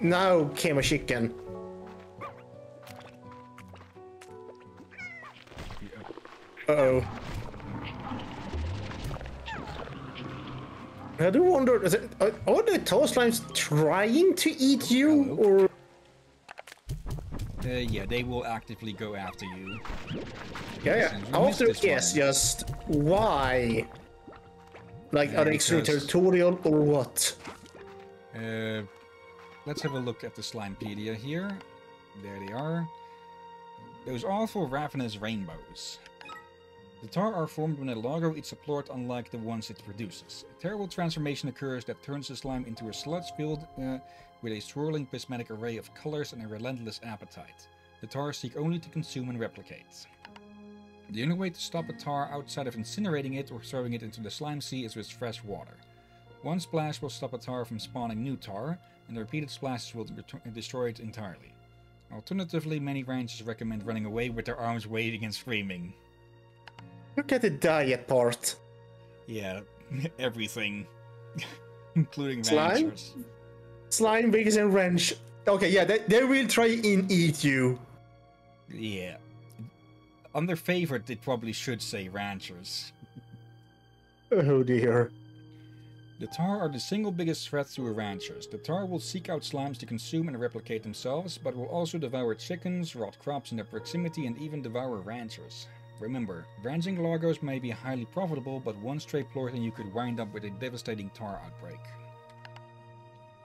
Now came a chicken. Uh-oh. I do wonder, is it, are, are the toast slimes trying to eat you, or... Uh, yeah, they will actively go after you. Yeah, yeah. Also one. just why. Like, Yeah, are they extraterritorial or what? Uh, let's have a look at the Slimepedia here. There they are. Those awful ravenous rainbows. The tar are formed when a largo eats a plort unlike the ones it produces. A terrible transformation occurs that turns the slime into a sludge filled uh, with a swirling prismatic array of colors and a relentless appetite. The tar seek only to consume and replicate. The only way to stop a tar outside of incinerating it or throwing it into the slime sea is with fresh water. One splash will stop a tar from spawning new tar, and the repeated splashes will destroy it entirely. Alternatively, many ranchers recommend running away with their arms waving and screaming. Look at the diet part. Yeah, *laughs* everything. *laughs* Including Slime? ranchers. Slime, biggest, and wrench. Okay, yeah, they, they will try and eat you. Yeah. On their favorite, it probably should say ranchers. Oh dear. The tar are the single biggest threat to a ranchers. The tar will seek out slimes to consume and replicate themselves, but will also devour chickens, rot crops in their proximity, and even devour ranchers. Remember, ranching largos may be highly profitable, but one stray plort and you could wind up with a devastating tar outbreak.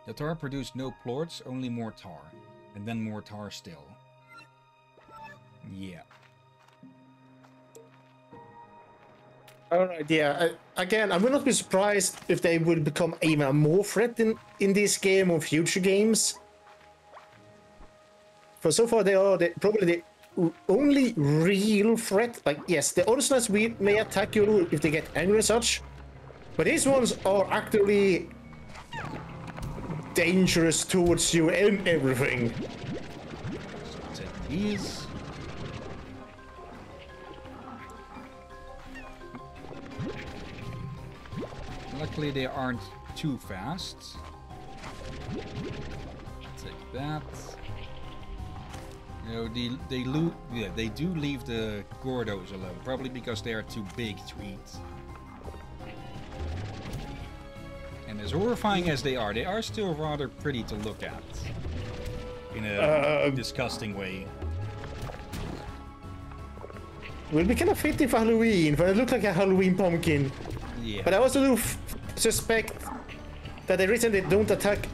The tar produced no plorts, only more tar, and then more tar still. Yeah. I Alright, yeah. Uh, again, I would not be surprised if they would become even more threat in, this game or future games. For so far, they are the, probably the only real threat. Like, yes, the other slimes we may attack you if they get angry and such, but these ones are actually dangerous towards you and everything. These. Luckily they aren't too fast. Take that. You know, they they lo- yeah, they do leave the Gordos alone, probably because they are too big to eat. And as horrifying as they are, they are still rather pretty to look at. In a Uh, disgusting way. Will be kind of fitting for Halloween, but it looked like a Halloween pumpkin. Yeah. But I also do f- suspect that the reason they don't attack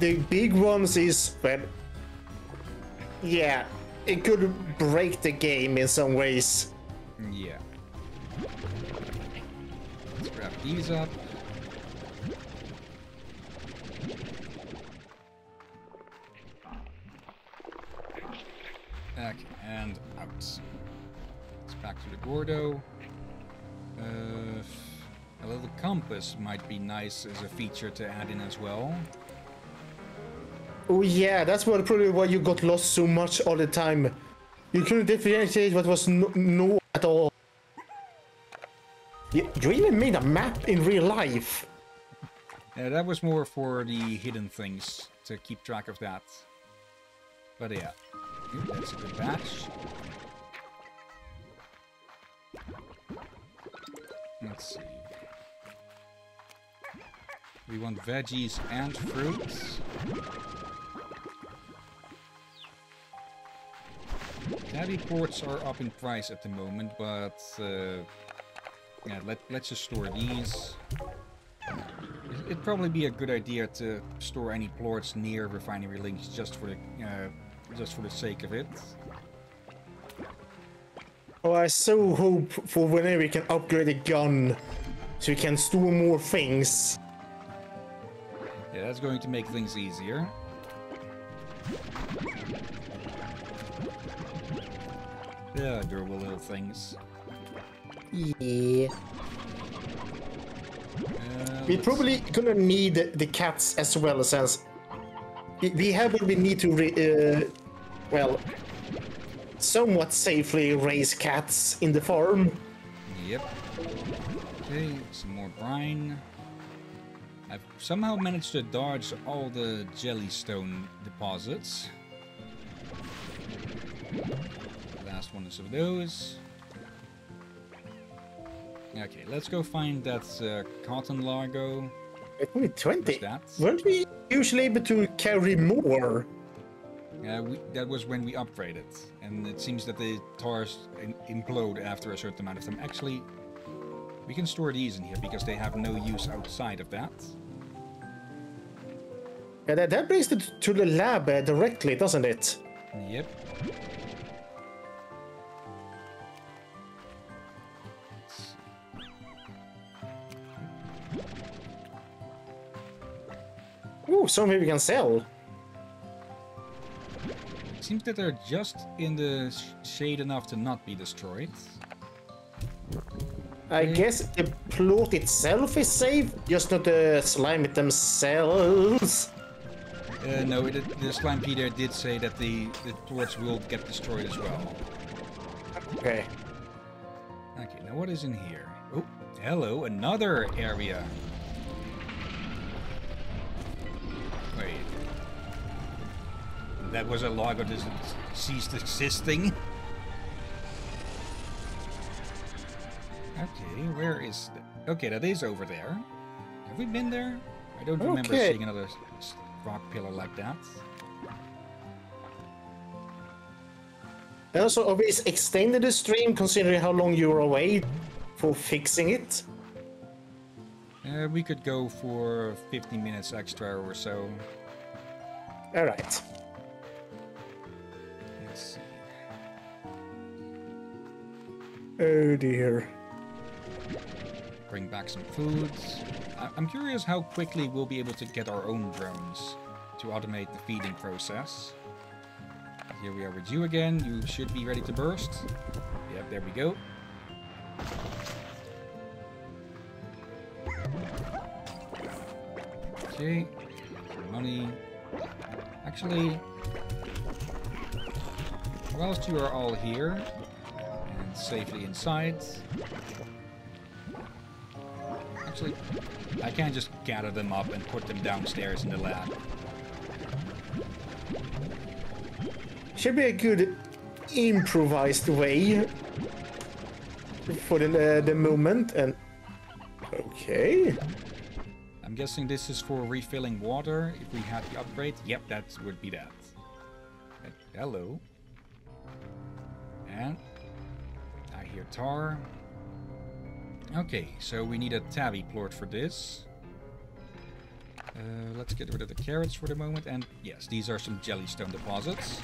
the big ones is, well, yeah, it could break the game in some ways. Yeah. Let's grab these up. Back and out. Let's back to the Gordo. Uh, a little compass might be nice as a feature to add in as well. Oh yeah, that's what probably why you got lost so much all the time. You couldn't differentiate what was no, no at all. You, you even made a map in real life. Yeah, that was more for the hidden things to keep track of that. But yeah, Ooh, that's a good batch. Let's see. We want veggies and fruits. Daddy ports are up in price at the moment, but uh, yeah, let, let's just store these. It- It'd probably be a good idea to store any plorts near refinery links just for the uh, just for the sake of it. Oh, I so hope for whenever we can upgrade a gun, so we can store more things. Yeah, that's going to make things easier. Yeah, adorable little things. Yeah. Uh, We're let's- probably gonna need the cats as well, since we- we have what we need to, re- uh, well, somewhat safely raise cats in the farm. Yep. Okay, some more brine. I've somehow managed to dodge all the jellystone deposits. One of those. Okay, let's go find that uh, cotton largo. It's only 20. What's? Weren't we usually able to carry more? Uh, we, that was when we upgraded, and it seems that the tars implode after a certain amount of time. Actually, we can store these in here because they have no use outside of that. Yeah, that, that brings it to the lab uh, directly, doesn't it? Yep. Ooh, something we can sell. Seems that they're just in the sh- shade enough to not be destroyed. I guess the plot itself is safe, just not the slime themselves. Uh, no, it, the Slimepedia did say that the, the torch will get destroyed as well. Okay. Okay, now what is in here? Oh, hello, another area. That was a log that just ceased existing? Okay, where is... The... Okay, that is over there. Have we been there? I don't remember Okay. seeing another rock pillar like that. And also, we extended the stream considering how long you were away for fixing it? Uh, we could go for 15 minutes extra or so. Alright. Let's Oh dear. bring back some foods. I'm curious how quickly we'll be able to get our own drones to automate the feeding process. Here we are with you again. You should be ready to burst. Yep, there we go. Okay, money. Actually, whilst you are all here safely inside, Actually, I can't just gather them up and put them downstairs in the lab. Should be a good improvised way for the, uh, the moment and okay I'm guessing this is for refilling water. If we had the upgrade, yep, that would be that. Uh, hello. And I hear tar. Okay, so we need a tabby plort for this. Uh, let's get rid of the carrots for the moment. And yes, these are some jellystone deposits.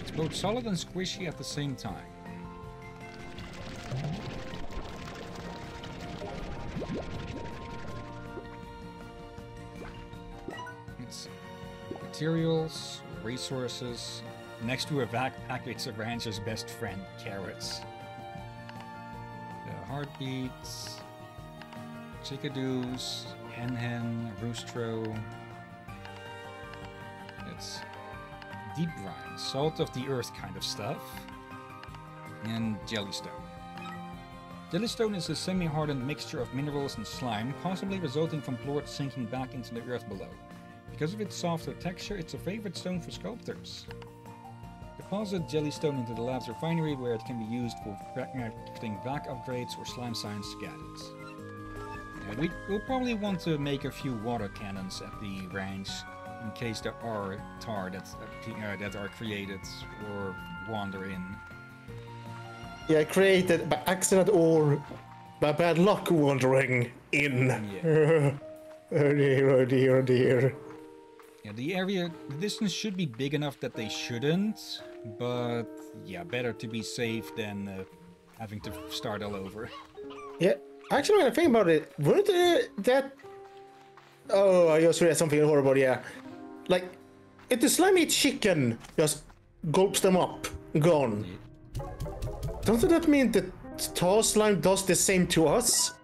It's both solid and squishy at the same time. Materials, resources. Next to it's a rancher's best friend, carrots. The heart beets, chickadoos, hen hen, roostro. It's deep brine, salt of the earth kind of stuff, and jellystone. Jellystone is a semi-hardened mixture of minerals and slime, possibly resulting from plort sinking back into the earth below. Because of its softer texture, it's a favorite stone for sculptors. Deposit jellystone into the lab's refinery where it can be used for crafting back upgrades or slime science gadgets. Uh, we, will probably want to make a few water cannons at the ranch in case there are tar that, uh, that are created or wander in. yeah created by accident or by bad luck wandering in Yeah. *laughs* oh dear oh dear oh dear Yeah, the area, the distance should be big enough that they shouldn't, but yeah, better to be safe than uh, having to start all over. *laughs* yeah actually when I think about it wouldn't uh, that oh I just read something horrible yeah like if the slimy chicken just gulps them up gone doesn't that mean that tar slime does the same to us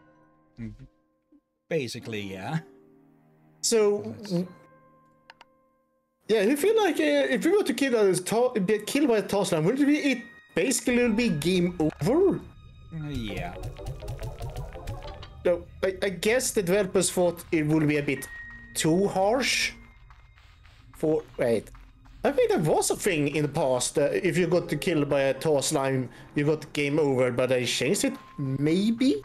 Basically, yeah. So, yeah, you feel like uh, if we were to kill tar, get killed by a slime, would it be it basically will be game over? Yeah. So, I, I guess the developers thought it would be a bit too harsh. For wait, I think that was a thing in the past. Uh, if you got killed by a tar slime, you got game over. But they changed it, maybe.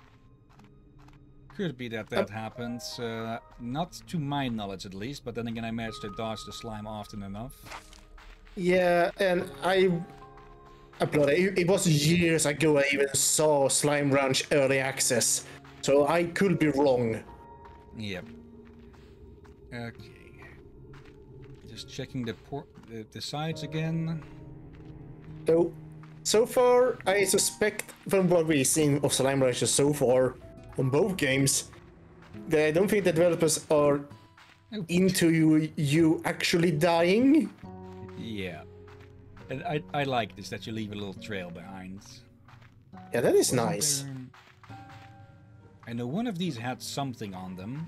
Could be that that happens. Uh, not to my knowledge, at least. But then again, I managed to dodge the slime often enough. Yeah, and I it. It- It was years ago I even saw Slime Ranch early access, so I could be wrong. Yep. Okay. Just checking the port, the, the sides again. So, so far, I suspect from what we've seen of Slime Ranch so far on both games, that I don't think the developers are into you, you actually dying. Yeah. And I, I like this that you leave a little trail behind. Yeah, that is Wasn't nice. there- I know one of these had something on them.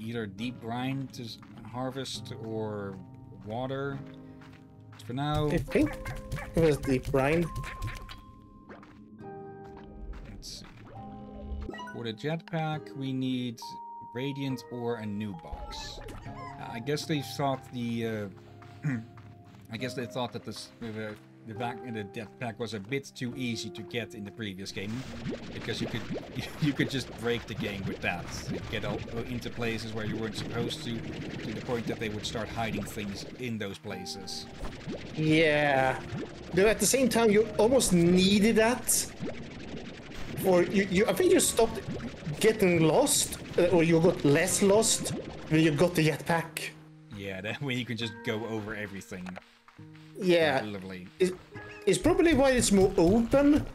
Either deep brine to harvest or water. For now, I think it was Deep Brine. For the jetpack, we need radiant ore a new box. I guess they thought the. Uh, *clears throat* I guess they thought that this, the the back the jetpack was a bit too easy to get in the previous game, because you could *laughs* you could just break the game with that, get all, into places where you weren't supposed to, to the point that they would start hiding things in those places. Yeah. Though at the same time, you almost needed that. Or you, you I think you stopped getting lost, uh, or you got less lost when you got the jetpack. Yeah, that way you can just go over everything. Yeah, Lovely. it's, it's probably why it's more open.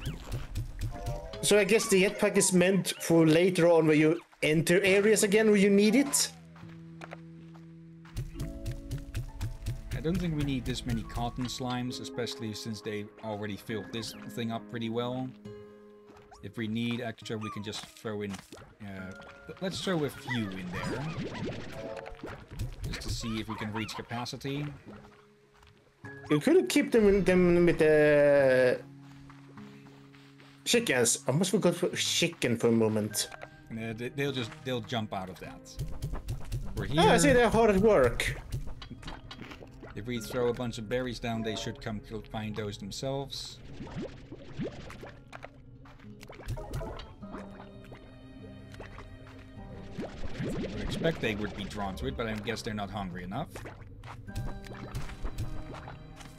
So I guess the jetpack is meant for later on where you enter areas again where you need it. I don't think we need this many cotton slimes, especially since they already filled this thing up pretty well. If we need extra, we can just throw in... Uh, let's throw a few in there. Just to see if we can reach capacity. You could keep them them with the chickens. I almost forgot for chicken for a moment. Uh, they- they'll just they'll jump out of that. We're here. Ah, I see they're hard at work. If we throw a bunch of berries down, they should come to find those themselves. I would expect they would be drawn to it, but I guess they're not hungry enough.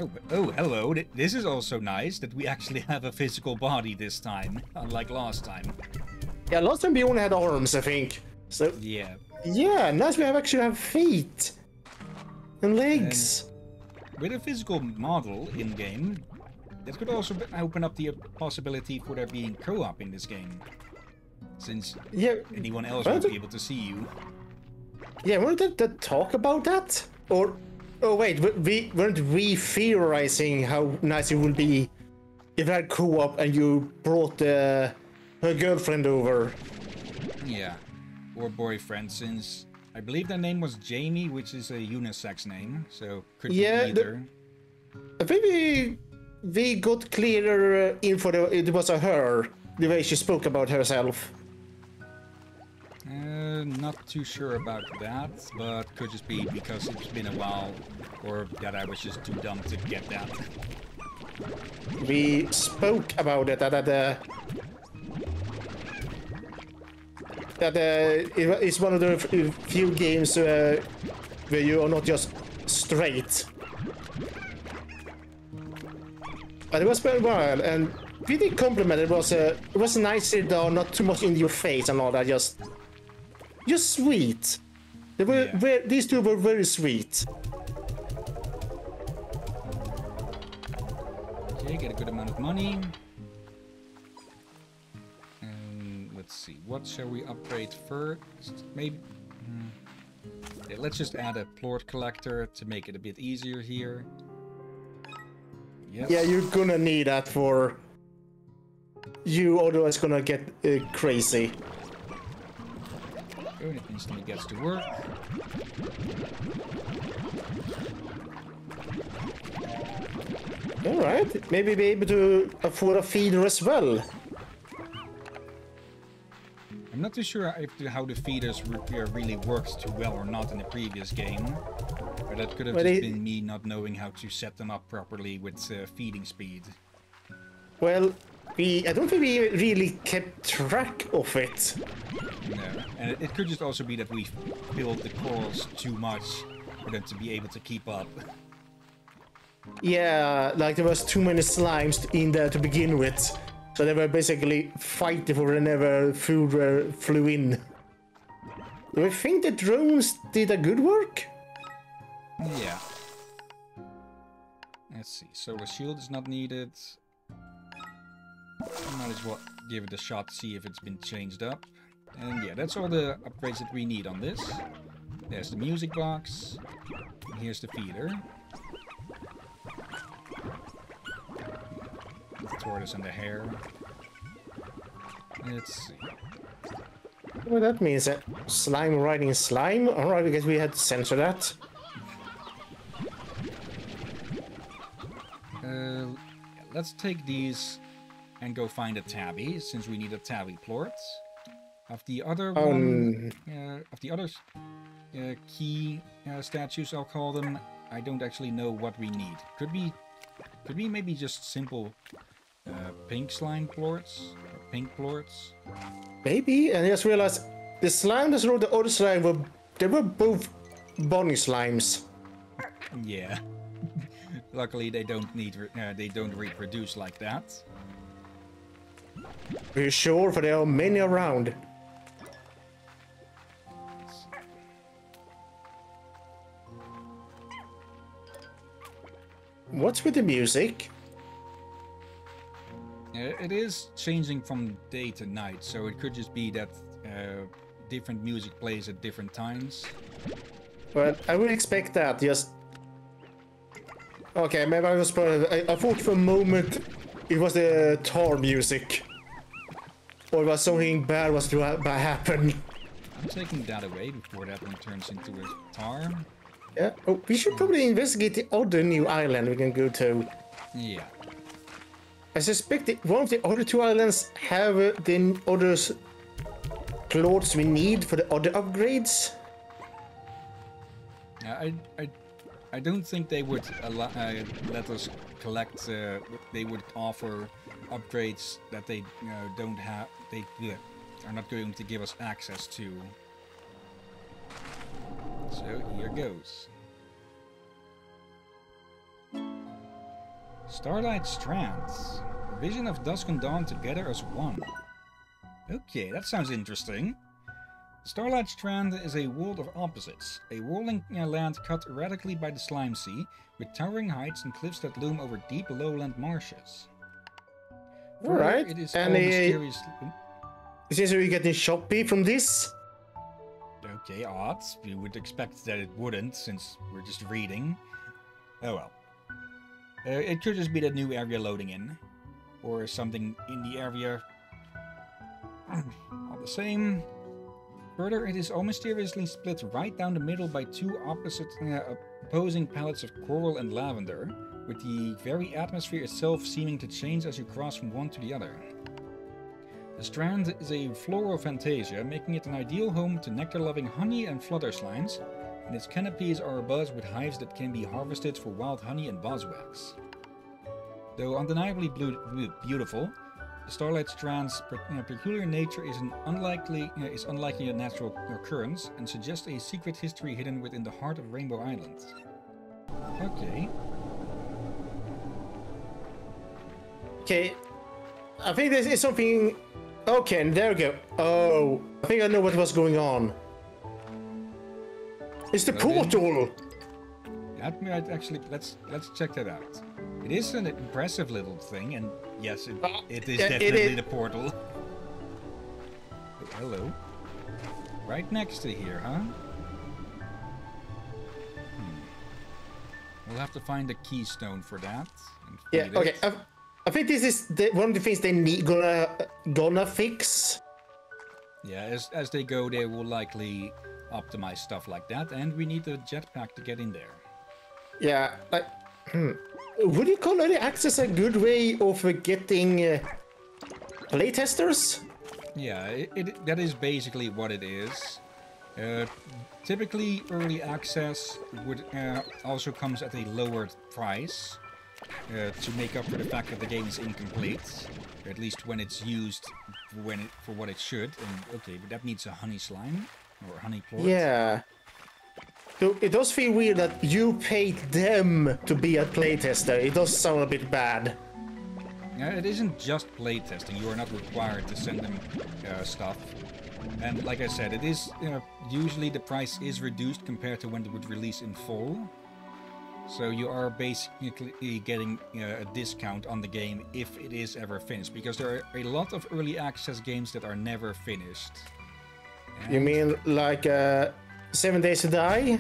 Oh, oh, hello. This is also nice that we actually have a physical body this time, unlike last time. Yeah, last time we only had arms, I think. So Yeah. yeah, nice we have actually have feet and legs. With a physical model in game, that could also open up the possibility for there being co-op in this game. Since yeah, anyone else won't be able to see you. yeah. Weren't they, they talk about that? Or oh wait, we weren't we theorizing how nice it would be if I had co-op and you brought uh, her girlfriend over. Yeah. Or boyfriend, since I believe their name was Jamie, which is a unisex name, so could Yeah, be the- either. I think we we got clearer info that it was a her the way she spoke about herself. Not too sure about that, but could just be because it's been a while, or that I was just too dumb to get that. We spoke about it that uh, that uh, it, it's one of the few games uh, where you are not just straight. But it was very well, and pretty compliment. It was uh, it was nice though, not too much in your face and all that. Just just sweet. They were, Yeah. ve- these two were very sweet. Okay, get a good amount of money. And let's see, what shall we upgrade first? Maybe. hmm. Let's just add a plort collector to make it a bit easier here. Yes. Yeah, you're gonna need that for you, otherwise gonna get uh, crazy. And it instantly gets to work. All right, maybe be able to afford a feeder as well. I'm not too sure if the, how the feeders uh, really worked too well or not in the previous game. But that could have Well, just been me not knowing how to set them up properly with uh, feeding speed. Well, we I don't think we really kept track of it. No. And it, it could just also be that we filled the corals too much for them to be able to keep up. Yeah, like there was too many slimes in there to begin with, so they were basically fighting for whenever food were, flew in. Do I think the drones did a good work? Yeah. Let's see. So a shield is not needed. Might as well give it a shot to see if it's been changed up. And yeah, that's all the upgrades that we need on this. There's the music box. And here's the feeder. The tortoise and the hare. Let's see. Well, that means that slime riding slime. All right, I guess we had to censor that. Uh, let's take these and go find a tabby, since we need a tabby plort. Of the other one, uh, of the other uh, key uh, statues, I'll call them. I don't actually know what we need. Could be, could be maybe just simple uh, pink slime plorts, pink plorts. Maybe, and I just realized the slime that rode the other slime were they were both bunny slimes. Yeah. *laughs* Luckily, they don't need, uh, they don't reproduce like that. Are you sure? For there are many around. What's with the music? Uh, it is changing from day to night, so it could just be that uh, different music plays at different times. Well, I would expect that. Just okay. Maybe I was. I, I thought for a moment it was the tar music, or was something bad was to ha- happen. I'm taking that away before that one turns into a tar. Yeah. Oh, we should probably investigate the other new island we can go to. Yeah. I suspect that one of the other two islands have uh, the other clothes we need for the other upgrades. I, I, I don't think they would allow, uh, let us collect. Uh, they would offer upgrades that they uh, don't have. They yeah, are not going to give us access to. So here goes. Starlight Strands. Vision of dusk and dawn together as one. Okay, that sounds interesting. Starlight Strand is a world of opposites, a rolling land cut radically by the Slime Sea, with towering heights and cliffs that loom over deep lowland marshes. All right. It is uh, mysterious. is this where you shoppy from this? Okay, odds. You would expect that it wouldn't, since we're just reading. Oh well. Uh, it could just be the new area loading in, or something in the area. *clears throat* All the same. Further, it is all mysteriously split right down the middle by two opposite uh, opposing palettes of coral and lavender, with the very atmosphere itself seeming to change as you cross from one to the other. The strand is a floral fantasia, making it an ideal home to nectar-loving honey and flutter slimes, and its canopies are abuzz with hives that can be harvested for wild honey and buzz wax. Though undeniably beautiful, the Starlight Strand's peculiar nature is an unlikely is unlikely a natural occurrence and suggests a secret history hidden within the heart of Rainbow Island. Okay, Okay, I think this is something. Okay, and there we go. Oh, I think I know what was going on. It's the portal. that might actually let's let's check that out. It is an impressive little thing, and yes, it, Uh, it is definitely is. the portal. Hello. Right next to here, huh? Hmm. We'll have to find a keystone for that. Yeah. Okay. it. I, think this is the, one of the things they need gonna gonna fix. Yeah, as, as they go, they will likely optimize stuff like that, and we need a jetpack to get in there. Yeah. Like, hmm. Would you call early access a good way of getting uh, playtesters? Yeah, it, it, that is basically what it is. Uh, typically, early access would uh, also comes at a lower price uh, to make up for the fact that the game is incomplete, at least when it's used when it, for what it should. And okay, but that needs a honey slime or honey plort. Yeah. So it does feel weird that you paid them to be a playtester. It does sound a bit bad. Yeah, it isn't just playtesting. You are not required to send them uh, stuff. And like I said, it is uh, usually the price is reduced compared to when it would release in full. So you are basically getting uh, a discount on the game if it is ever finished, because there are a lot of early access games that are never finished. You mean like uh, Seven Days to Die?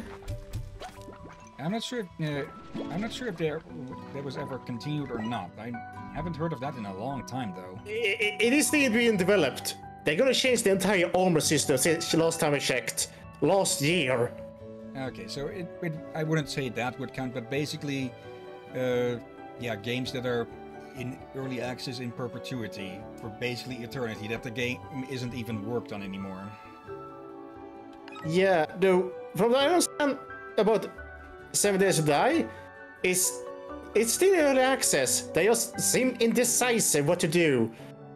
I'm not sure. If, uh, I'm not sure if there there was ever continued or not. I haven't heard of that in a long time, though. I- I- it is still being developed. They're gonna change the entire armor system since last time I checked. Last year. Okay, so it, it I wouldn't say that would count, but basically, uh, yeah, games that are in early access in perpetuity for basically eternity, that the game isn't even worked on anymore. Yeah, though, from what I understand about Seven Days to Die, is it's still early access. They just seem indecisive what to do.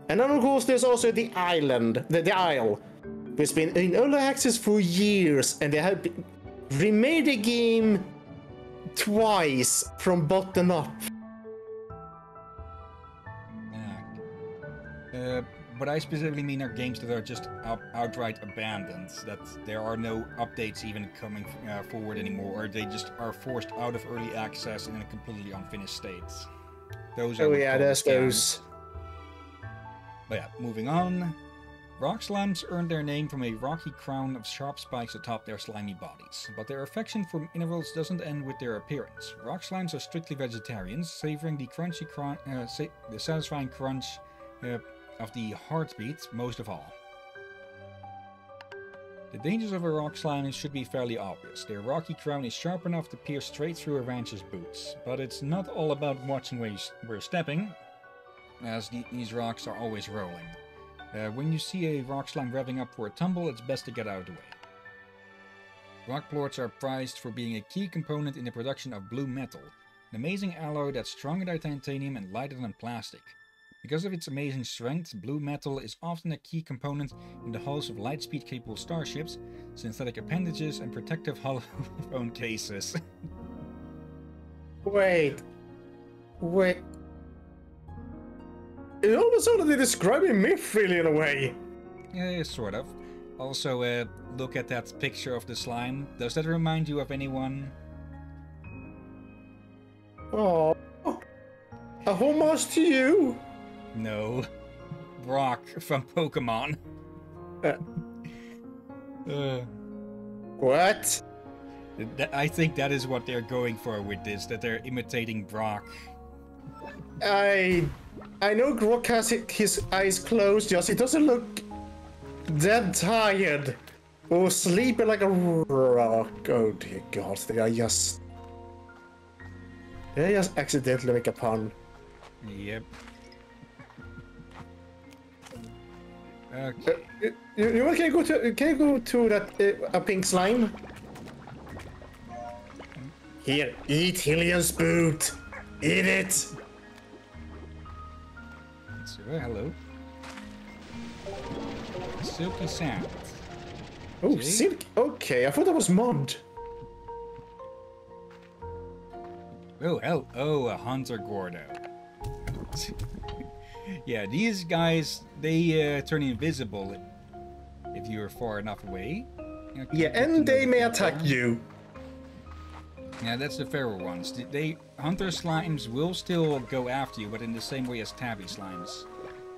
And then of course there's also the island, the, the Isle, has been in early access for years, and they have been, remade the game twice from bottom up. Uh, what I specifically mean are games that are just out, outright abandoned, that there are no updates even coming uh, forward anymore, or they just are forced out of early access in a completely unfinished state. Those Oh would yeah, those. But yeah, moving on. Rock slimes earned their name from a rocky crown of sharp spikes atop their slimy bodies, but their affection for minerals doesn't end with their appearance. Rock slimes are strictly vegetarians, savoring the crunchy, crun- uh, sa- the satisfying crunch uh, of the heart beet most of all. The dangers of a rock slime should be fairly obvious. Their rocky crown is sharp enough to pierce straight through a rancher's boots, but it's not all about watching where, you're stepping. as the, these rocks are always rolling. Uh, when you see a rock slime revving up for a tumble, it's best to get out of the way. Rock plorts are prized for being a key component in the production of blue metal, an amazing alloy that's stronger than titanium and lighter than plastic. Because of its amazing strength, blue metal is often a key component in the hulls of lightspeed capable starships, synthetic appendages, and protective hollow *laughs* phone cases. Wait. Wait. It almost sounded like describing me really, in a way. yeah, sort of. Also, uh, look at that picture of the slime. Does that remind you of anyone? Oh. A homage to you. No. Brock from Pokemon. Uh, Uh, what? I think that is what they're going for with this, that they're imitating Brock. I. I know Brock has his eyes closed, just he doesn't look dead tired or sleeping like a rock. Oh dear God, they are just. They just accidentally make a pun. Yep. Okay. Uh, you, you can you go to can you go to that uh, a pink slime? Here, eat Hillyan's boot. Eat it. Hello. Silky Sand. Oh, silk. Okay, I thought that was mod. Oh, hell. Oh, a Hunter Gordo. *laughs* yeah, these guys, they uh, turn invisible if you're far enough away. Yeah, and they may attack you. Yeah, that's the fairer ones. Th- They hunter slimes will still go after you, but in the same way as tabby slimes.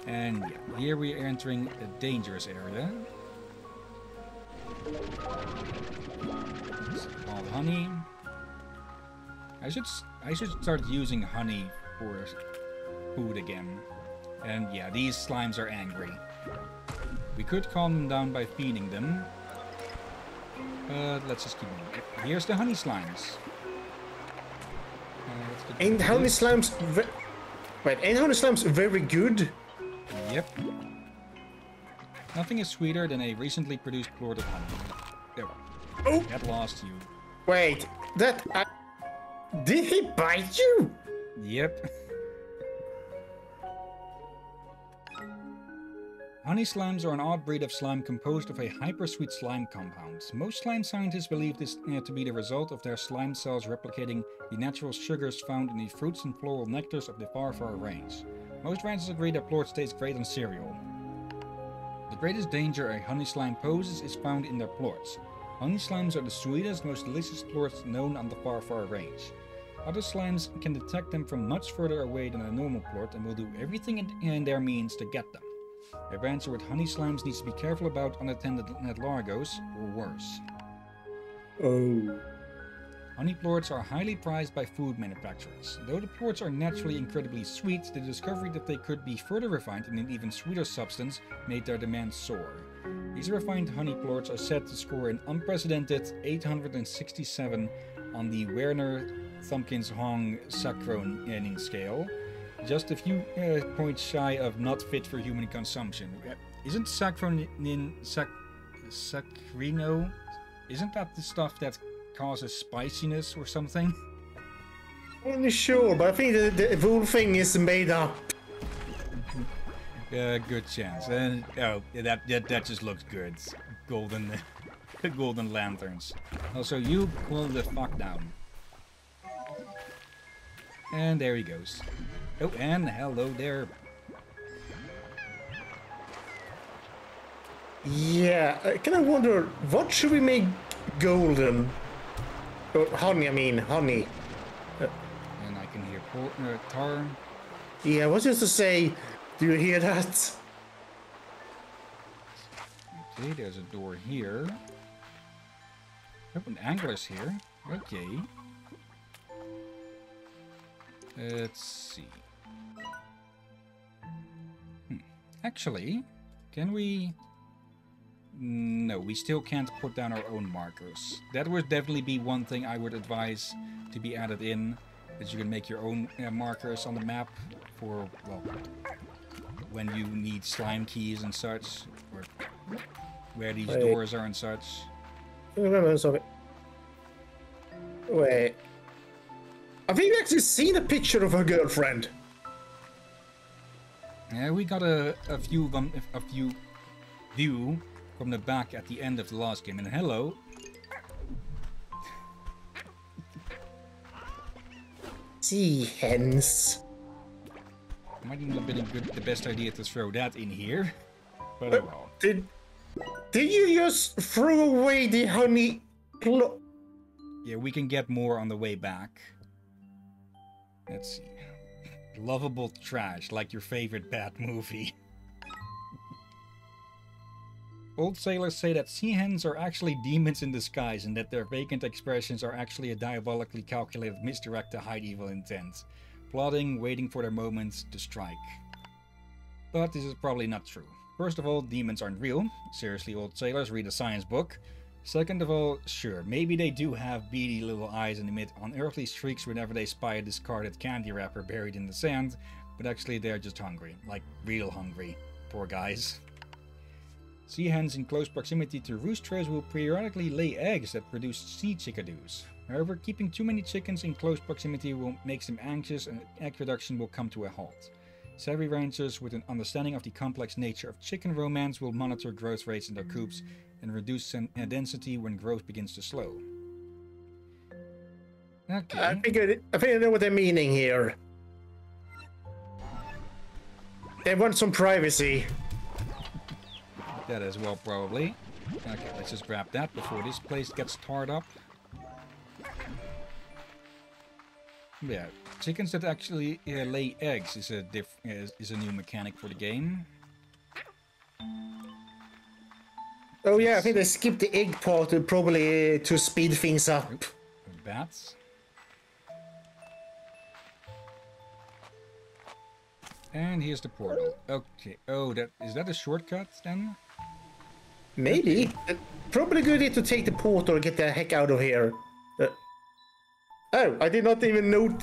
And yeah, here we are entering a dangerous area. Called honey. I should I should start using honey for food again. And yeah, these slimes are angry. We could calm them down by feeding them, but let's just keep moving. Here's the honey slimes. Uh, Ain't honey slimes. Wait, ain't honey slimes very good? Yep. Nothing is sweeter than a recently produced plort of honey. There. Oh. That lost you. Wait, that. I... Did he bite you? Yep. *laughs* Honey slimes are an odd breed of slime composed of a hypersweet slime compound. Most slime scientists believe this uh, to be the result of their slime cells replicating the natural sugars found in the fruits and floral nectars of the far far range. Most ranchers agree that plort tastes great on cereal. The greatest danger a honey slime poses is found in their plorts. Honey slimes are the sweetest, most delicious plorts known on the far far range. Other slimes can detect them from much further away than a normal plort and will do everything in, in their means to get them. A rancher with honey slimes needs to be careful about unattended net largos, or worse. Oh. Honey plorts are highly prized by food manufacturers. Though the plorts are naturally incredibly sweet, the discovery that they could be further refined in an even sweeter substance made their demand soar. These refined honey plorts are said to score an unprecedented 867 on the Werner Thumbkins Hong Saccharining scale, just a few uh, points shy of not fit for human consumption. Isn't saccharin sac, saccharino? Isn't that the stuff that causes spiciness or something? I'm not sure, but I think the, the whole thing is made up. Uh, good chance. And oh, yeah, that that that just looks good. Golden, *laughs* golden lanterns. Also, you cool the fuck down. And there he goes. Oh, and hello there. Yeah, uh, can I wonder, what should we make golden? Oh, honey, I mean, honey. And I can hear Por- uh, Tar. Yeah, what's just to say? Do you hear that? Okay, there's a door here. Oh, an angler's here. Okay. Let's see. Hmm. Actually, can we... No, we still can't put down our own markers. That would definitely be one thing I would advise to be added in. That you can make your own uh, markers on the map for, well, when you need slime keys and such, or where these Wait. doors are and such. Wait. I you actually seen a picture of her girlfriend. Yeah, we got a, a view from a few view from the back at the end of the last game. And hello, Sea hens. might not have been a good, the best idea to throw that in here, but Uh, oh well. Did did you just throw away the honey? Yeah, we can get more on the way back. Let's see. Lovable trash, like your favorite bad movie. Old sailors say that sea hens are actually demons in disguise and that their vacant expressions are actually a diabolically calculated misdirect to hide evil intent, plotting, waiting for their moments to strike. But this is probably not true. First of all, demons aren't real. Seriously, old sailors, read a science book. Second of all, sure, maybe they do have beady little eyes and emit unearthly shrieks whenever they spy a discarded candy wrapper buried in the sand, but actually they're just hungry. Like, real hungry. Poor guys. Sea hens in close proximity to roosters will periodically lay eggs that produce sea chickadees. However, keeping too many chickens in close proximity will makes them anxious and egg production will come to a halt. Savvy ranchers with an understanding of the complex nature of chicken romance will monitor growth rates in their coops and reduce uh, density when growth begins to slow. Okay. I think I, I think I know what they're meaning here. They want some privacy. That as well, probably. Okay, let's just grab that before this place gets tarred up. Yeah, chickens that actually uh, lay eggs is a diff is, is a new mechanic for the game. Oh yeah, I think they skipped the egg part uh, probably uh, to speed things up. Bats. And here's the portal. Okay. Oh, that is that a shortcut then? Maybe. Uh, Probably good idea to take the portal and get the heck out of here. Uh, oh, I did not even know.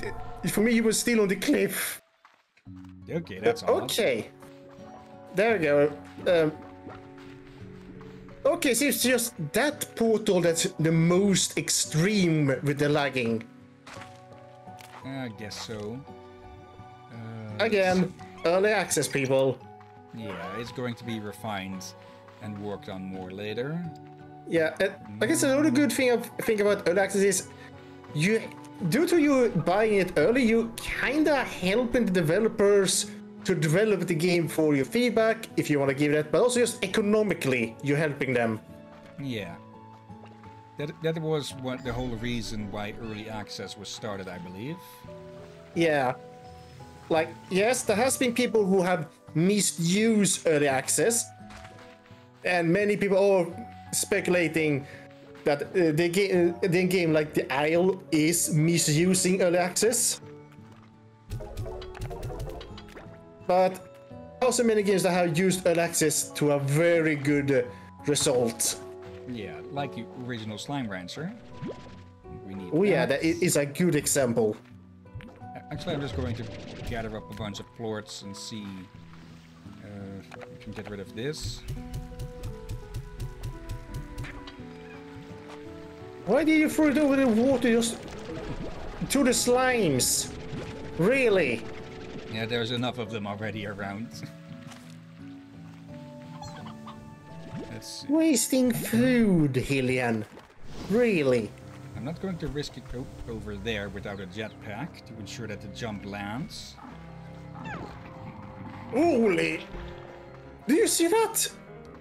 For me, he was still on the cliff. Okay, that's odd. Okay. There we go. Um, okay, so it's just that portal that's the most extreme with the lagging. I guess so. Uh, Again, early access people. Yeah, it's going to be refined and worked on more later. Yeah, I guess another good thing I think about early access is you, due to you buying it early, you kinda helping the developers to develop the game for your feedback, if you want to give that, but also just economically, you're helping them. Yeah. That, that was what the whole reason why early access was started, I believe. Yeah. Like, yes, there has been people who have misused early access, and many people are speculating that uh, the game, uh, the game like the Isle is misusing early access. But also many games that have used early access to a very good uh, result. Yeah, like the original Slime Rancher. We need Oh yeah, that. that i- a good example. Actually, I'm just going to gather up a bunch of plorts and see uh, if we can get rid of this. Why did you throw it over the water just to the slimes? Really? Yeah, there's enough of them already around. Let's see. Wasting food, Hillyan. Really? I'm not going to risk it over there without a jetpack to ensure that the jump lands. Holy! Do you see that?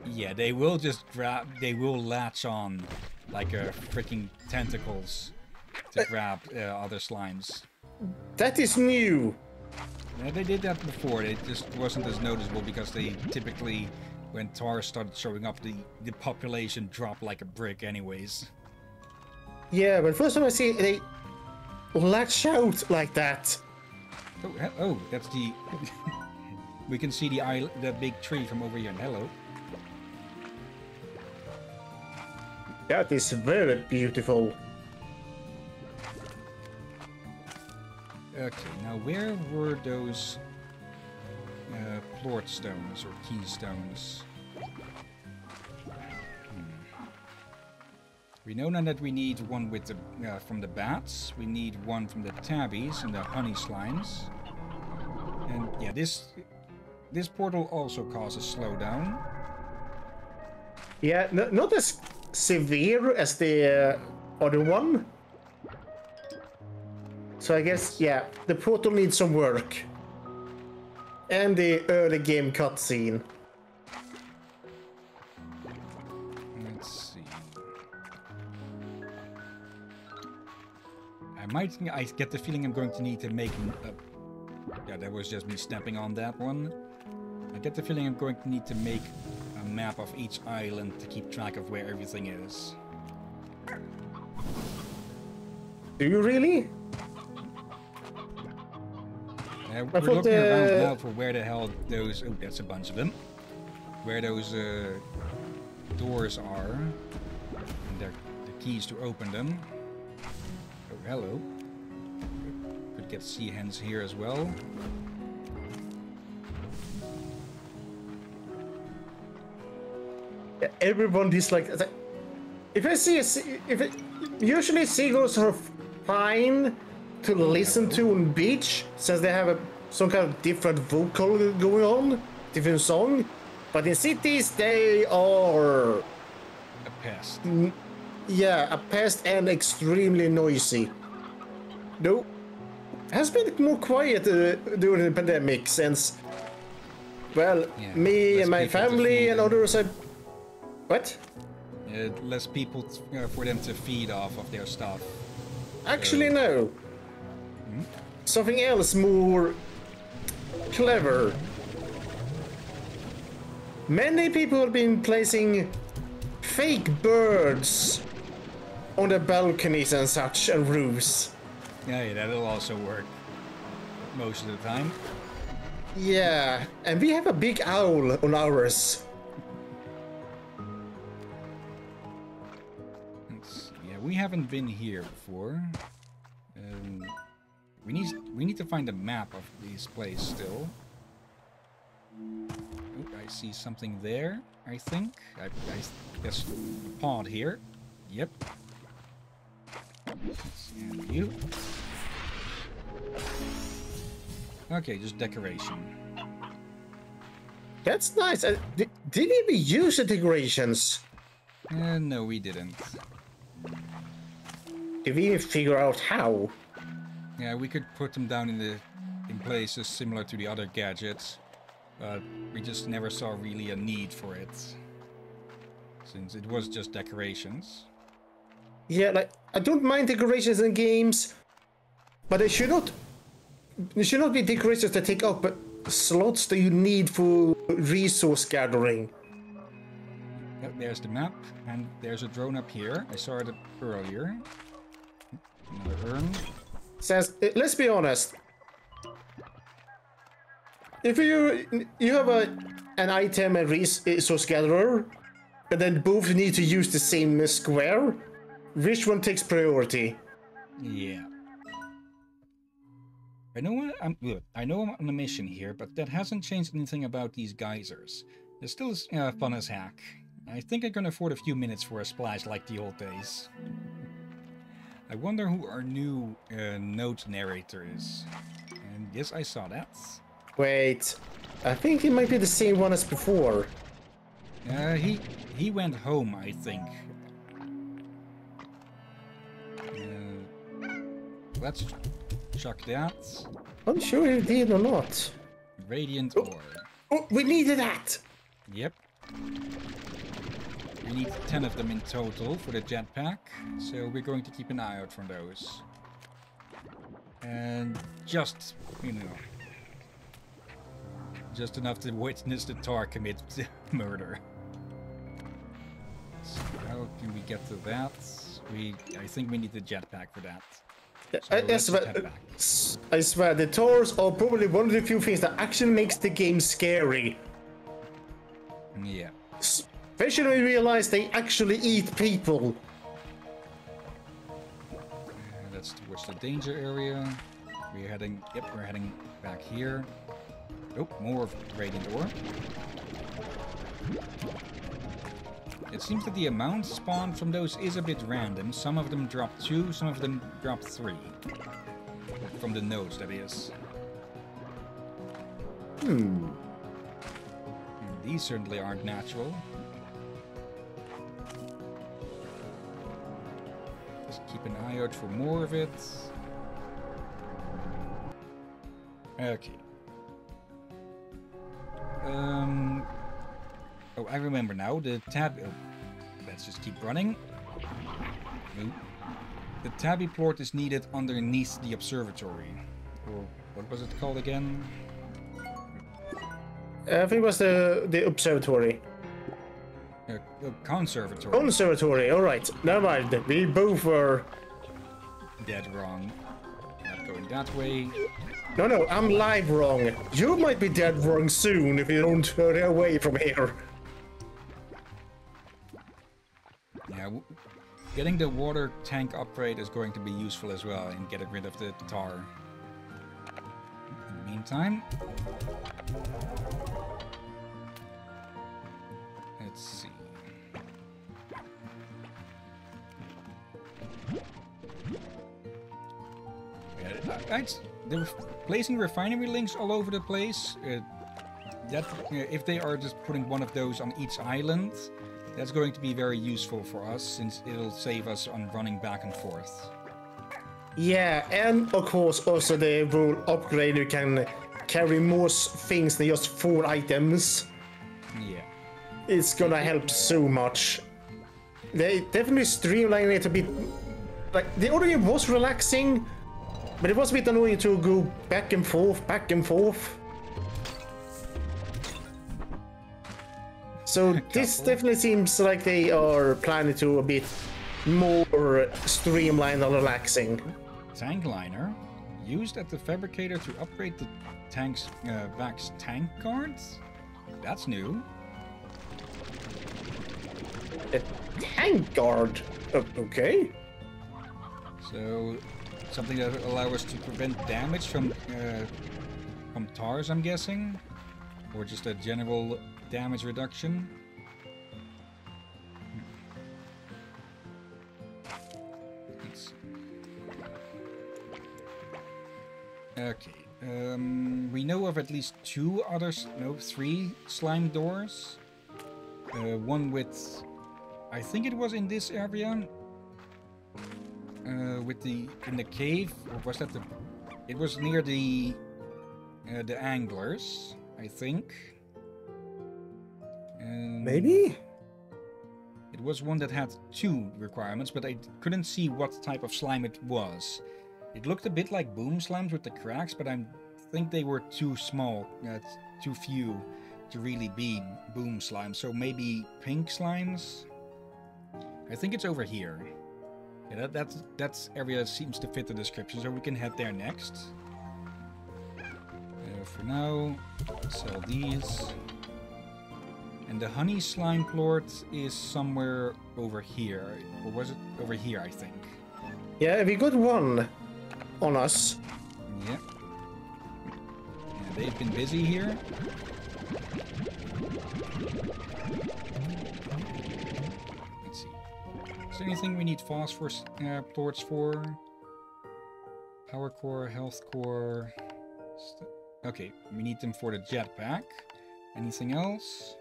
Yeah, they will just grab. They will latch on like a freaking tentacles to grab uh, other slimes. That is new. Yeah, they did that before. It just wasn't as noticeable because they typically, when TARS started showing up, the the population dropped like a brick, anyways. Yeah, but first time I see they latch out like that. Oh, oh, that's the. *laughs* we can see the isle, the big tree from over here. Hello. That is very beautiful. Okay, now where were those uh, plort stones or keystones. Hmm. We know now that we need one with the uh, from the bats. We need one from the tabbies and the honey slimes. And yeah, this this portal also causes slowdown. Yeah, not as severe as the uh, other one. So I guess, yeah, the portal needs some work. And the early game cutscene. Let's see. I might. I get the feeling I'm going to need to make. Uh, yeah, that was just me stepping on that one. I get the feeling I'm going to need to make a map of each island to keep track of where everything is. Do you really? Uh, we're looking around now for where the hell those. Oh, that's a bunch of them. Where those uh, doors are. And they're the keys to open them. Oh, hello. Could get sea hens here as well. Yeah, Everyone dislikes. like- If I see a, se- if it, usually seagulls are fine to listen to on beach since they have a some kind of different vocal going on, different song. But in cities they are A pest. yeah a pest and extremely noisy. No, has been more quiet uh, during the pandemic since. Well, Yeah, me and my family and others. I, what? Uh, less people uh, for them to feed off of their stuff. Actually, no. Something else more clever. Many people have been placing fake birds on the balconies and such and roofs. Yeah, that'll also work most of the time. Yeah, and we have a big owl on ours. Yeah, we haven't been here before. Um, we need we need to find a map of this place still. I see something there. I think. I, I guess a pod here. Yep. And you. Okay, just decoration. That's nice. Uh, did, did we use the decorations? Uh, no, we didn't. Did we even figure out how? Yeah, we could put them down in the in places similar to the other gadgets, but we just never saw really a need for it. Since it was just decorations. Yeah, like I don't mind decorations in games, but they should not. They should not be decorations that take up slots that you need for resource gathering. There's the map, and there's a drone up here. I saw it earlier. Another urn. Says, uh, let's be honest. If you you have a an item and resource gatherer, and then both need to use the same square, which one takes priority? Yeah. I know I'm look, I know I'm on a mission here, but that hasn't changed anything about these geysers. They're still uh, fun as heck. I think I can afford a few minutes for a splash like the old days. I wonder who our new uh, note narrator is. And yes, I saw that. Wait, I think it might be the same one as before. Uh, he he went home, I think. Uh, let's chuck that. I'm sure he did or not. Radiant ore. Oh, we needed that. Yep. We need 10 of them in total for the jetpack, so we're going to keep an eye out for those. And just, you know, just enough to witness the tar commit *laughs* murder. So how can we get to that? We, I think we need the jetpack for that. So I, I, swear, s- uh, I swear, the tours are probably one of the few things that actually makes the game scary. Yeah. When you realize they actually eat people. Uh, that's towards the danger area. We're heading, yep, we're heading back here. Oh, more radiant ore. It seems that the amount spawned from those is a bit random. Some of them drop two, some of them drop three. From the nodes, that is. Hmm. These certainly aren't natural. Keep an eye out for more of it. Okay. Um. Oh, I remember now. The tab. Oh, let's just keep running. The tabby plort is needed underneath the observatory. Or what was it called again? I think it was the the observatory. Uh, oh, conservatory. Conservatory. All right. Never mind. We both were. Dead wrong. Not going that way. No, no. I'm live wrong. You might be dead wrong soon if you don't hurry away from here. Yeah, w- getting the water tank upgrade is going to be useful as well in getting rid of the tar. In the meantime, let's see. Yeah, I- I'd, they're placing refinery links all over the place. Uh, that uh, if they are just putting one of those on each island, that's going to be very useful for us since it'll save us on running back and forth. Yeah, and of course also the rule upgrade you can carry more things than just four items. Yeah. It's gonna help so much. They definitely streamline it a bit. Like the game was relaxing, but it was a bit annoying to go back and forth, back and forth. So *laughs* this definitely seems like they are planning to a bit more streamlined and relaxing. Tank liner used at the fabricator to upgrade the tank's uh, Vax tank guards. That's new. A tank guard. Okay. So something that will allow us to prevent damage from uh, from tars, I'm guessing, or just a general damage reduction. Okay. Um, we know of at least two others, no, three slime doors. Uh, one with, I think it was in this area, uh, with the in the cave, or was that the? It was near the uh, the anglers, I think. Um, Maybe. It was one that had two requirements, but I couldn't see what type of slime it was. It looked a bit like boom slimes with the cracks, but I think they were too small, uh, too few to really be boom slimes. So maybe pink slimes. I think it's over here. Yeah, that that's, that's area that seems to fit the description, so we can head there next. Uh, for now, sell these. And the honey slime plort is somewhere over here. Or was it over here, I think? Yeah, we got one on us. Yeah. Yeah, they've been busy here. There anything we need phosphorus uh, plorts for? Power core, health core. Okay, we need them for the jetpack. Anything else?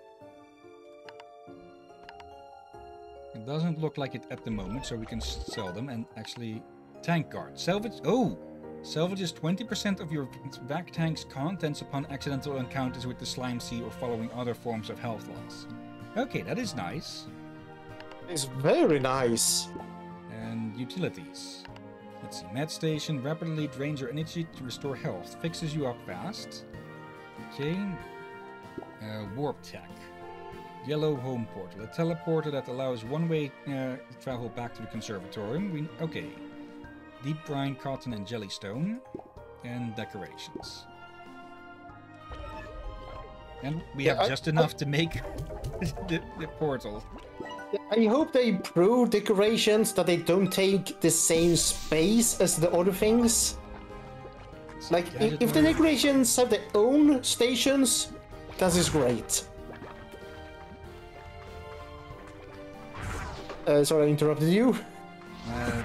It doesn't look like it at the moment, so we can sell them and actually tank guard. Salvage. Oh, salvages 20% of your vac tank's contents upon accidental encounters with the slime sea or following other forms of health loss. Okay, that is nice. It's very nice. And utilities. Let's see. Med station rapidly drains your energy to restore health. Fixes you up fast. Okay. Uh, warp tech. Yellow home portal. A teleporter that allows one-way uh, travel back to the conservatorium. We okay. Deep brine, cotton, and jellystone, and decorations. And we Yeah, have I- just enough to make *laughs* the, the portal. I hope they improve decorations that they don't take the same space as the other things. Like, if the decorations have their own stations, that is great. Uh, sorry, I interrupted you. Uh,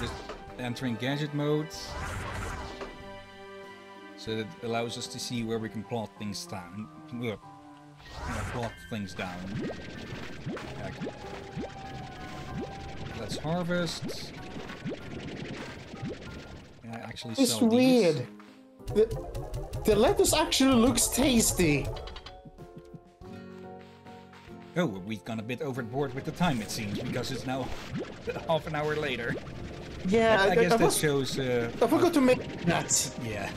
just entering gadget mode. So that allows us to see where we can plot things down. Ugh. Uh, plot things down. Okay. Let's harvest. Can I actually It's sell these? weird. The, the lettuce actually looks tasty. Oh, we've gone a bit overboard with the time, it seems, because it's now *laughs* half an hour later. Yeah, I, I, guess I that was- shows. Uh, I forgot to make that. Yeah.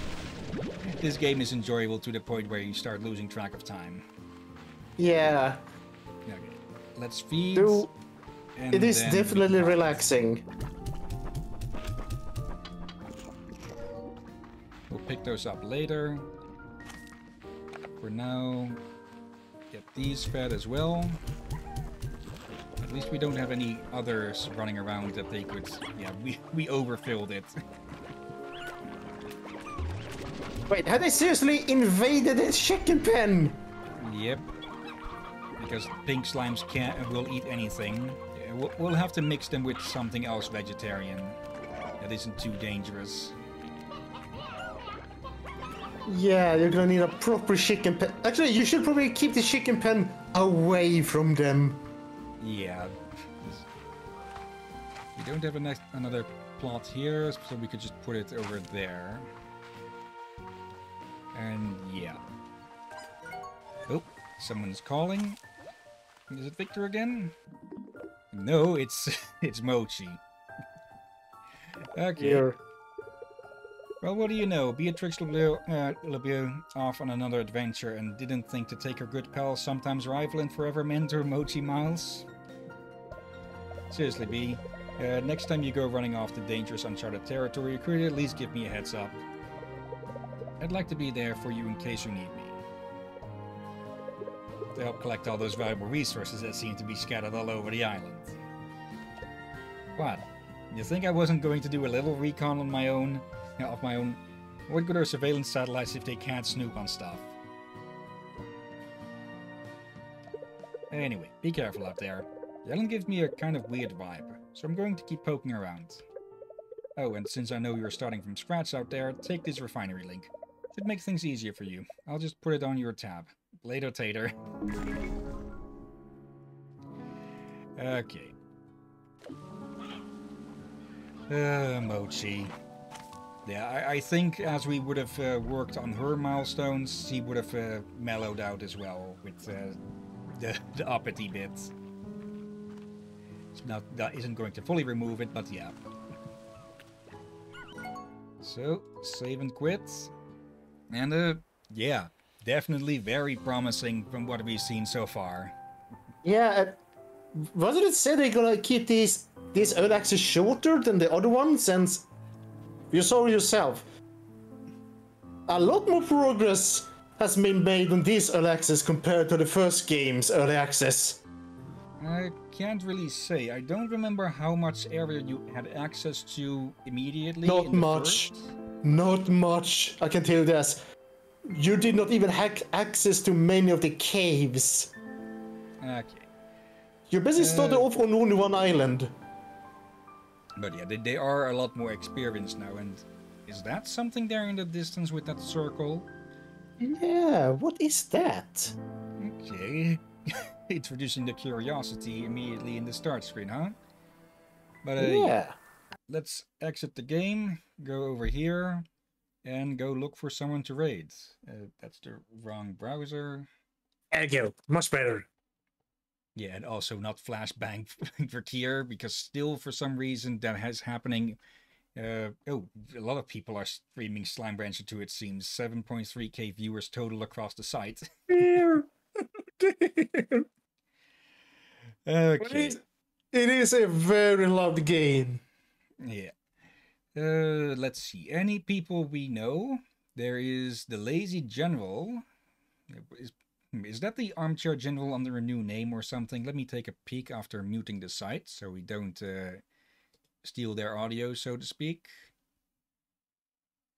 This game is enjoyable to the point where you start losing track of time. Yeah, Okay. Let's feed. and it is definitely relaxing. We'll pick those up later. For now, get these fed as well. At least we don't have any others running around that they could. Yeah, we we overfilled it. Wait, have they seriously invaded the chicken pen? Yep. Because pink slimes can't will eat anything. We'll, have to mix them with something else vegetarian that isn't too dangerous. Yeah, you're gonna need a proper chicken pen. Actually, you should probably keep the chicken pen away from them. Yeah. We don't have a next, another plot here, so we could just put it over there. And yeah. Oh, someone's calling. Is it Victor again? No, it's *laughs* it's Mochi. Okay. Here. Well, what do you know? Beatrix LeBeau, uh, off on another adventure and didn't think to take her good pal, sometimes rival and forever mentor Mochi Miles? Seriously, B. Uh, next time you go running off to dangerous uncharted territory, could at least give me a heads up? I'd like to be there for you in case you need me. To help collect all those valuable resources that seem to be scattered all over the island. What? You think I wasn't going to do a little recon on my own? Of my own. What good are surveillance satellites if they can't snoop on stuff? Anyway, be careful out there. The island gives me a kind of weird vibe, so I'm going to keep poking around. Oh, and since I know you're starting from scratch out there, take this refinery link. It should make things easier for you. I'll just put it on your tab. Later, Tater. okay. Uh, Mochi. Yeah, I, I think as we would have uh, worked on her milestones, she would have uh, mellowed out as well with uh, the, the uppity bits. It's not, that isn't going to fully remove it, but yeah. So, save and quit. And, uh, yeah, definitely very promising from what we've seen so far. Yeah, uh, wasn't it said they're gonna keep these these early access shorter than the other ones? And you saw yourself. A lot more progress has been made on these early access compared to the first game's early access. I can't really say. I don't remember how much area you had access to immediately. Not much. first. Not much, I can tell you this. You did not even have access to many of the caves. Okay. You basically started Uh, off on only one island. But yeah, they, they are a lot more experienced now. And is that something there in the distance with that circle? Yeah, what is that? Okay. *laughs* Introducing the curiosity immediately in the start screen, huh? But uh, Yeah. let's exit the game, go over here, and go look for someone to raid. Uh, that's the wrong browser. There you go. Much better. Yeah, and also not flashbang *laughs* Drakir, because still for some reason that has happening. Uh, oh, a lot of people are streaming Slime Rancher 2, it seems. 7.3k viewers total across the site. Dear. Dear. *laughs* *laughs* Okay. is- It is a very loved game. Yeah. Uh, let's see. Any people we know? There is the Lazy General. Is, is that the Armchair General under a new name or something? Let me take a peek after muting the site so we don't uh, steal their audio, so to speak.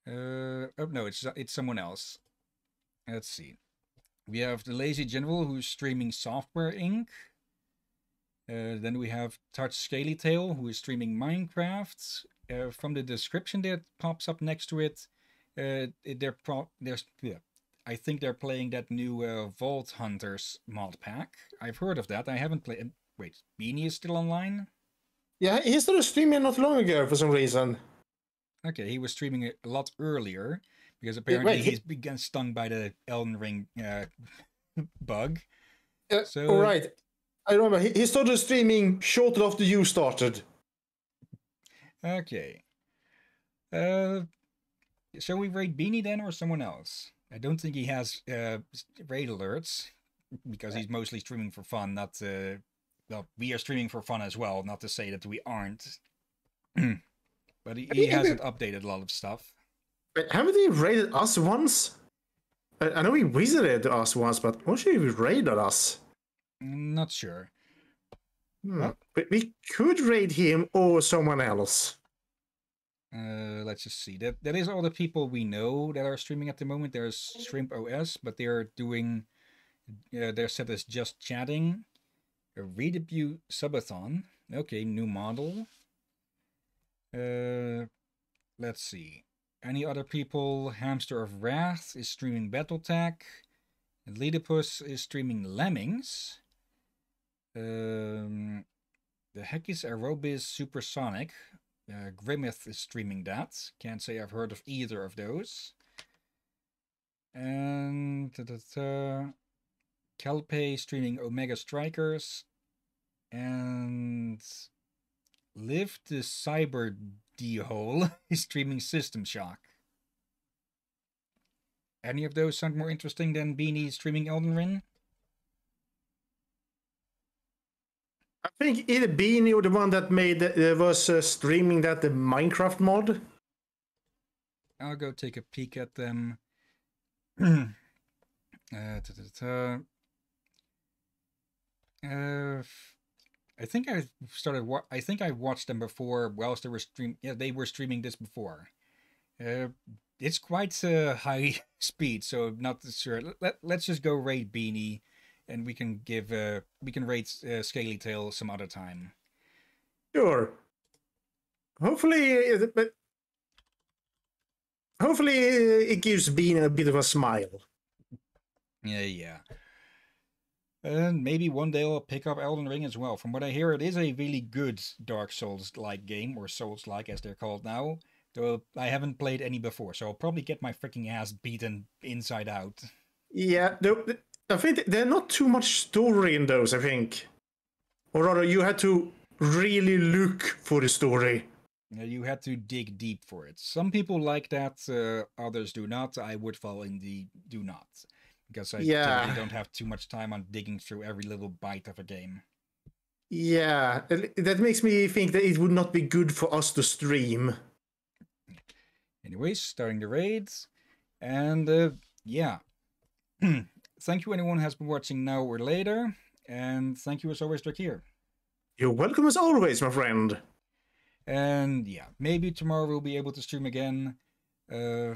Uh, oh no, it's it's someone else. Let's see. We have the Lazy General who's streaming Software Inc. Uh, then we have Touch Scaly Tail who is streaming Minecraft. Uh, from the description that pops up next to it, uh, they're pro- there's yeah, I think they're playing that new uh, Vault Hunters mod pack. I've heard of that. I haven't played. Wait, Beanie is still online. Yeah, he started streaming not long ago for some reason. Okay, he was streaming it a lot earlier because apparently wait, he- he's begun stung by the Elden Ring uh, *laughs* bug. Uh, So- all right, I remember he, he started streaming shortly after you started. Okay. Uh, shall we raid Beanie then, or someone else? I don't think he has uh raid alerts because he's mostly streaming for fun. Not uh, well, we are streaming for fun as well. Not to say that we aren't. *clears throat* but he, he hasn't updated a lot of stuff. Wait, haven't he raided us once? I, I know he visited us once, but won't he raided us? Not sure. Hmm. Well- We, could raid him or someone else. Uh, let's just see. That that is all the people we know that are streaming at the moment. There's Shrimp OS, but they're doing. Uh, they're set as just chatting. A redebut subathon. Okay, new model. Uh, let's see. Any other people? Hamster of Wrath is streaming BattleTech. Ledipus is streaming Lemmings. Um, the heck is Aerobis Supersonic? Uh, is streaming that. Can't say I've heard of either of those. And ta, ta, ta, Kelpe streaming Omega Strikers. And Live the Cyber D Hole is *laughs* streaming System Shock. Any of those sound more interesting than Beanie streaming Elden Ring? I think either Beanie or the one that made uh, was uh, streaming that the Minecraft mod. I'll go take a peek at them. *clears throat* uh, ta. Uh, f- I think I started. Wa- I think I watched them before whilst they were stream. Yeah, they were streaming this before. Uh, it's quite uh, high *laughs* speed, so not sure. Let, let's just go raid Beanie, and we can give. Uh, we can rate uh, Scaly Tail some other time. Sure. Hopefully, uh, but hopefully uh, it gives Bean a bit of a smile. Yeah, yeah. And maybe one day I'll pick up Elden Ring as well. From what I hear, it is a really good Dark Souls-like game, or Souls-like as they're called now. Though I haven't played any before, so I'll probably get my freaking ass beaten inside out. Yeah, the, I think there's not too much story in those. I think, or rather, you had to really look for the story. You had to dig deep for it. Some people like that, uh, others do not. I would fall in the do not. Because I Yeah. don't have too much time on digging through every little bite of a game. Yeah, that makes me think that it would not be good for us to stream. Anyways, starting the raids. And uh, yeah. *clears throat* thank you anyone who has been watching now or later. And thank you as always, Drakir. You're welcome as always, my friend. And yeah, maybe tomorrow we'll be able to stream again. Uh,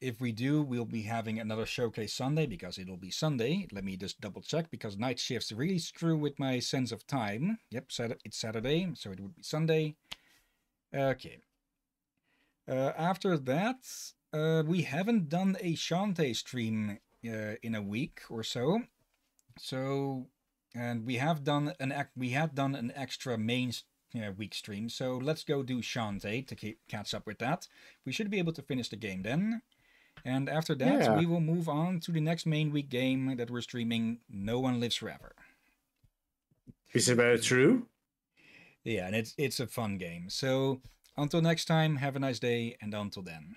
if we do, we'll be having another showcase Sunday because it'll be Sunday. Let me just double check because night shifts really screw with my sense of time. Yep, it's Saturday, so it would be Sunday. Okay. Uh, after that, uh, we haven't done a Shantae stream uh, in a week or so. So, and we have done an we had done an extra main uh, week stream. So let's go do Shantae to keep catch up with that. We should be able to finish the game then. And after that, Yeah. we will move on to the next main week game that we're streaming. No one lives forever. Is it very true? Yeah, and it's it's a fun game. So until next time, have a nice day, and until then,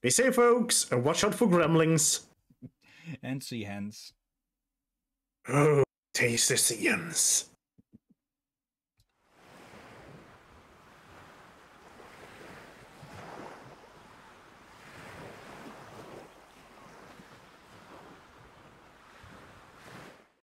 Be safe, folks, and watch out for gremlins. And sea hens. Oh, taste the Seans.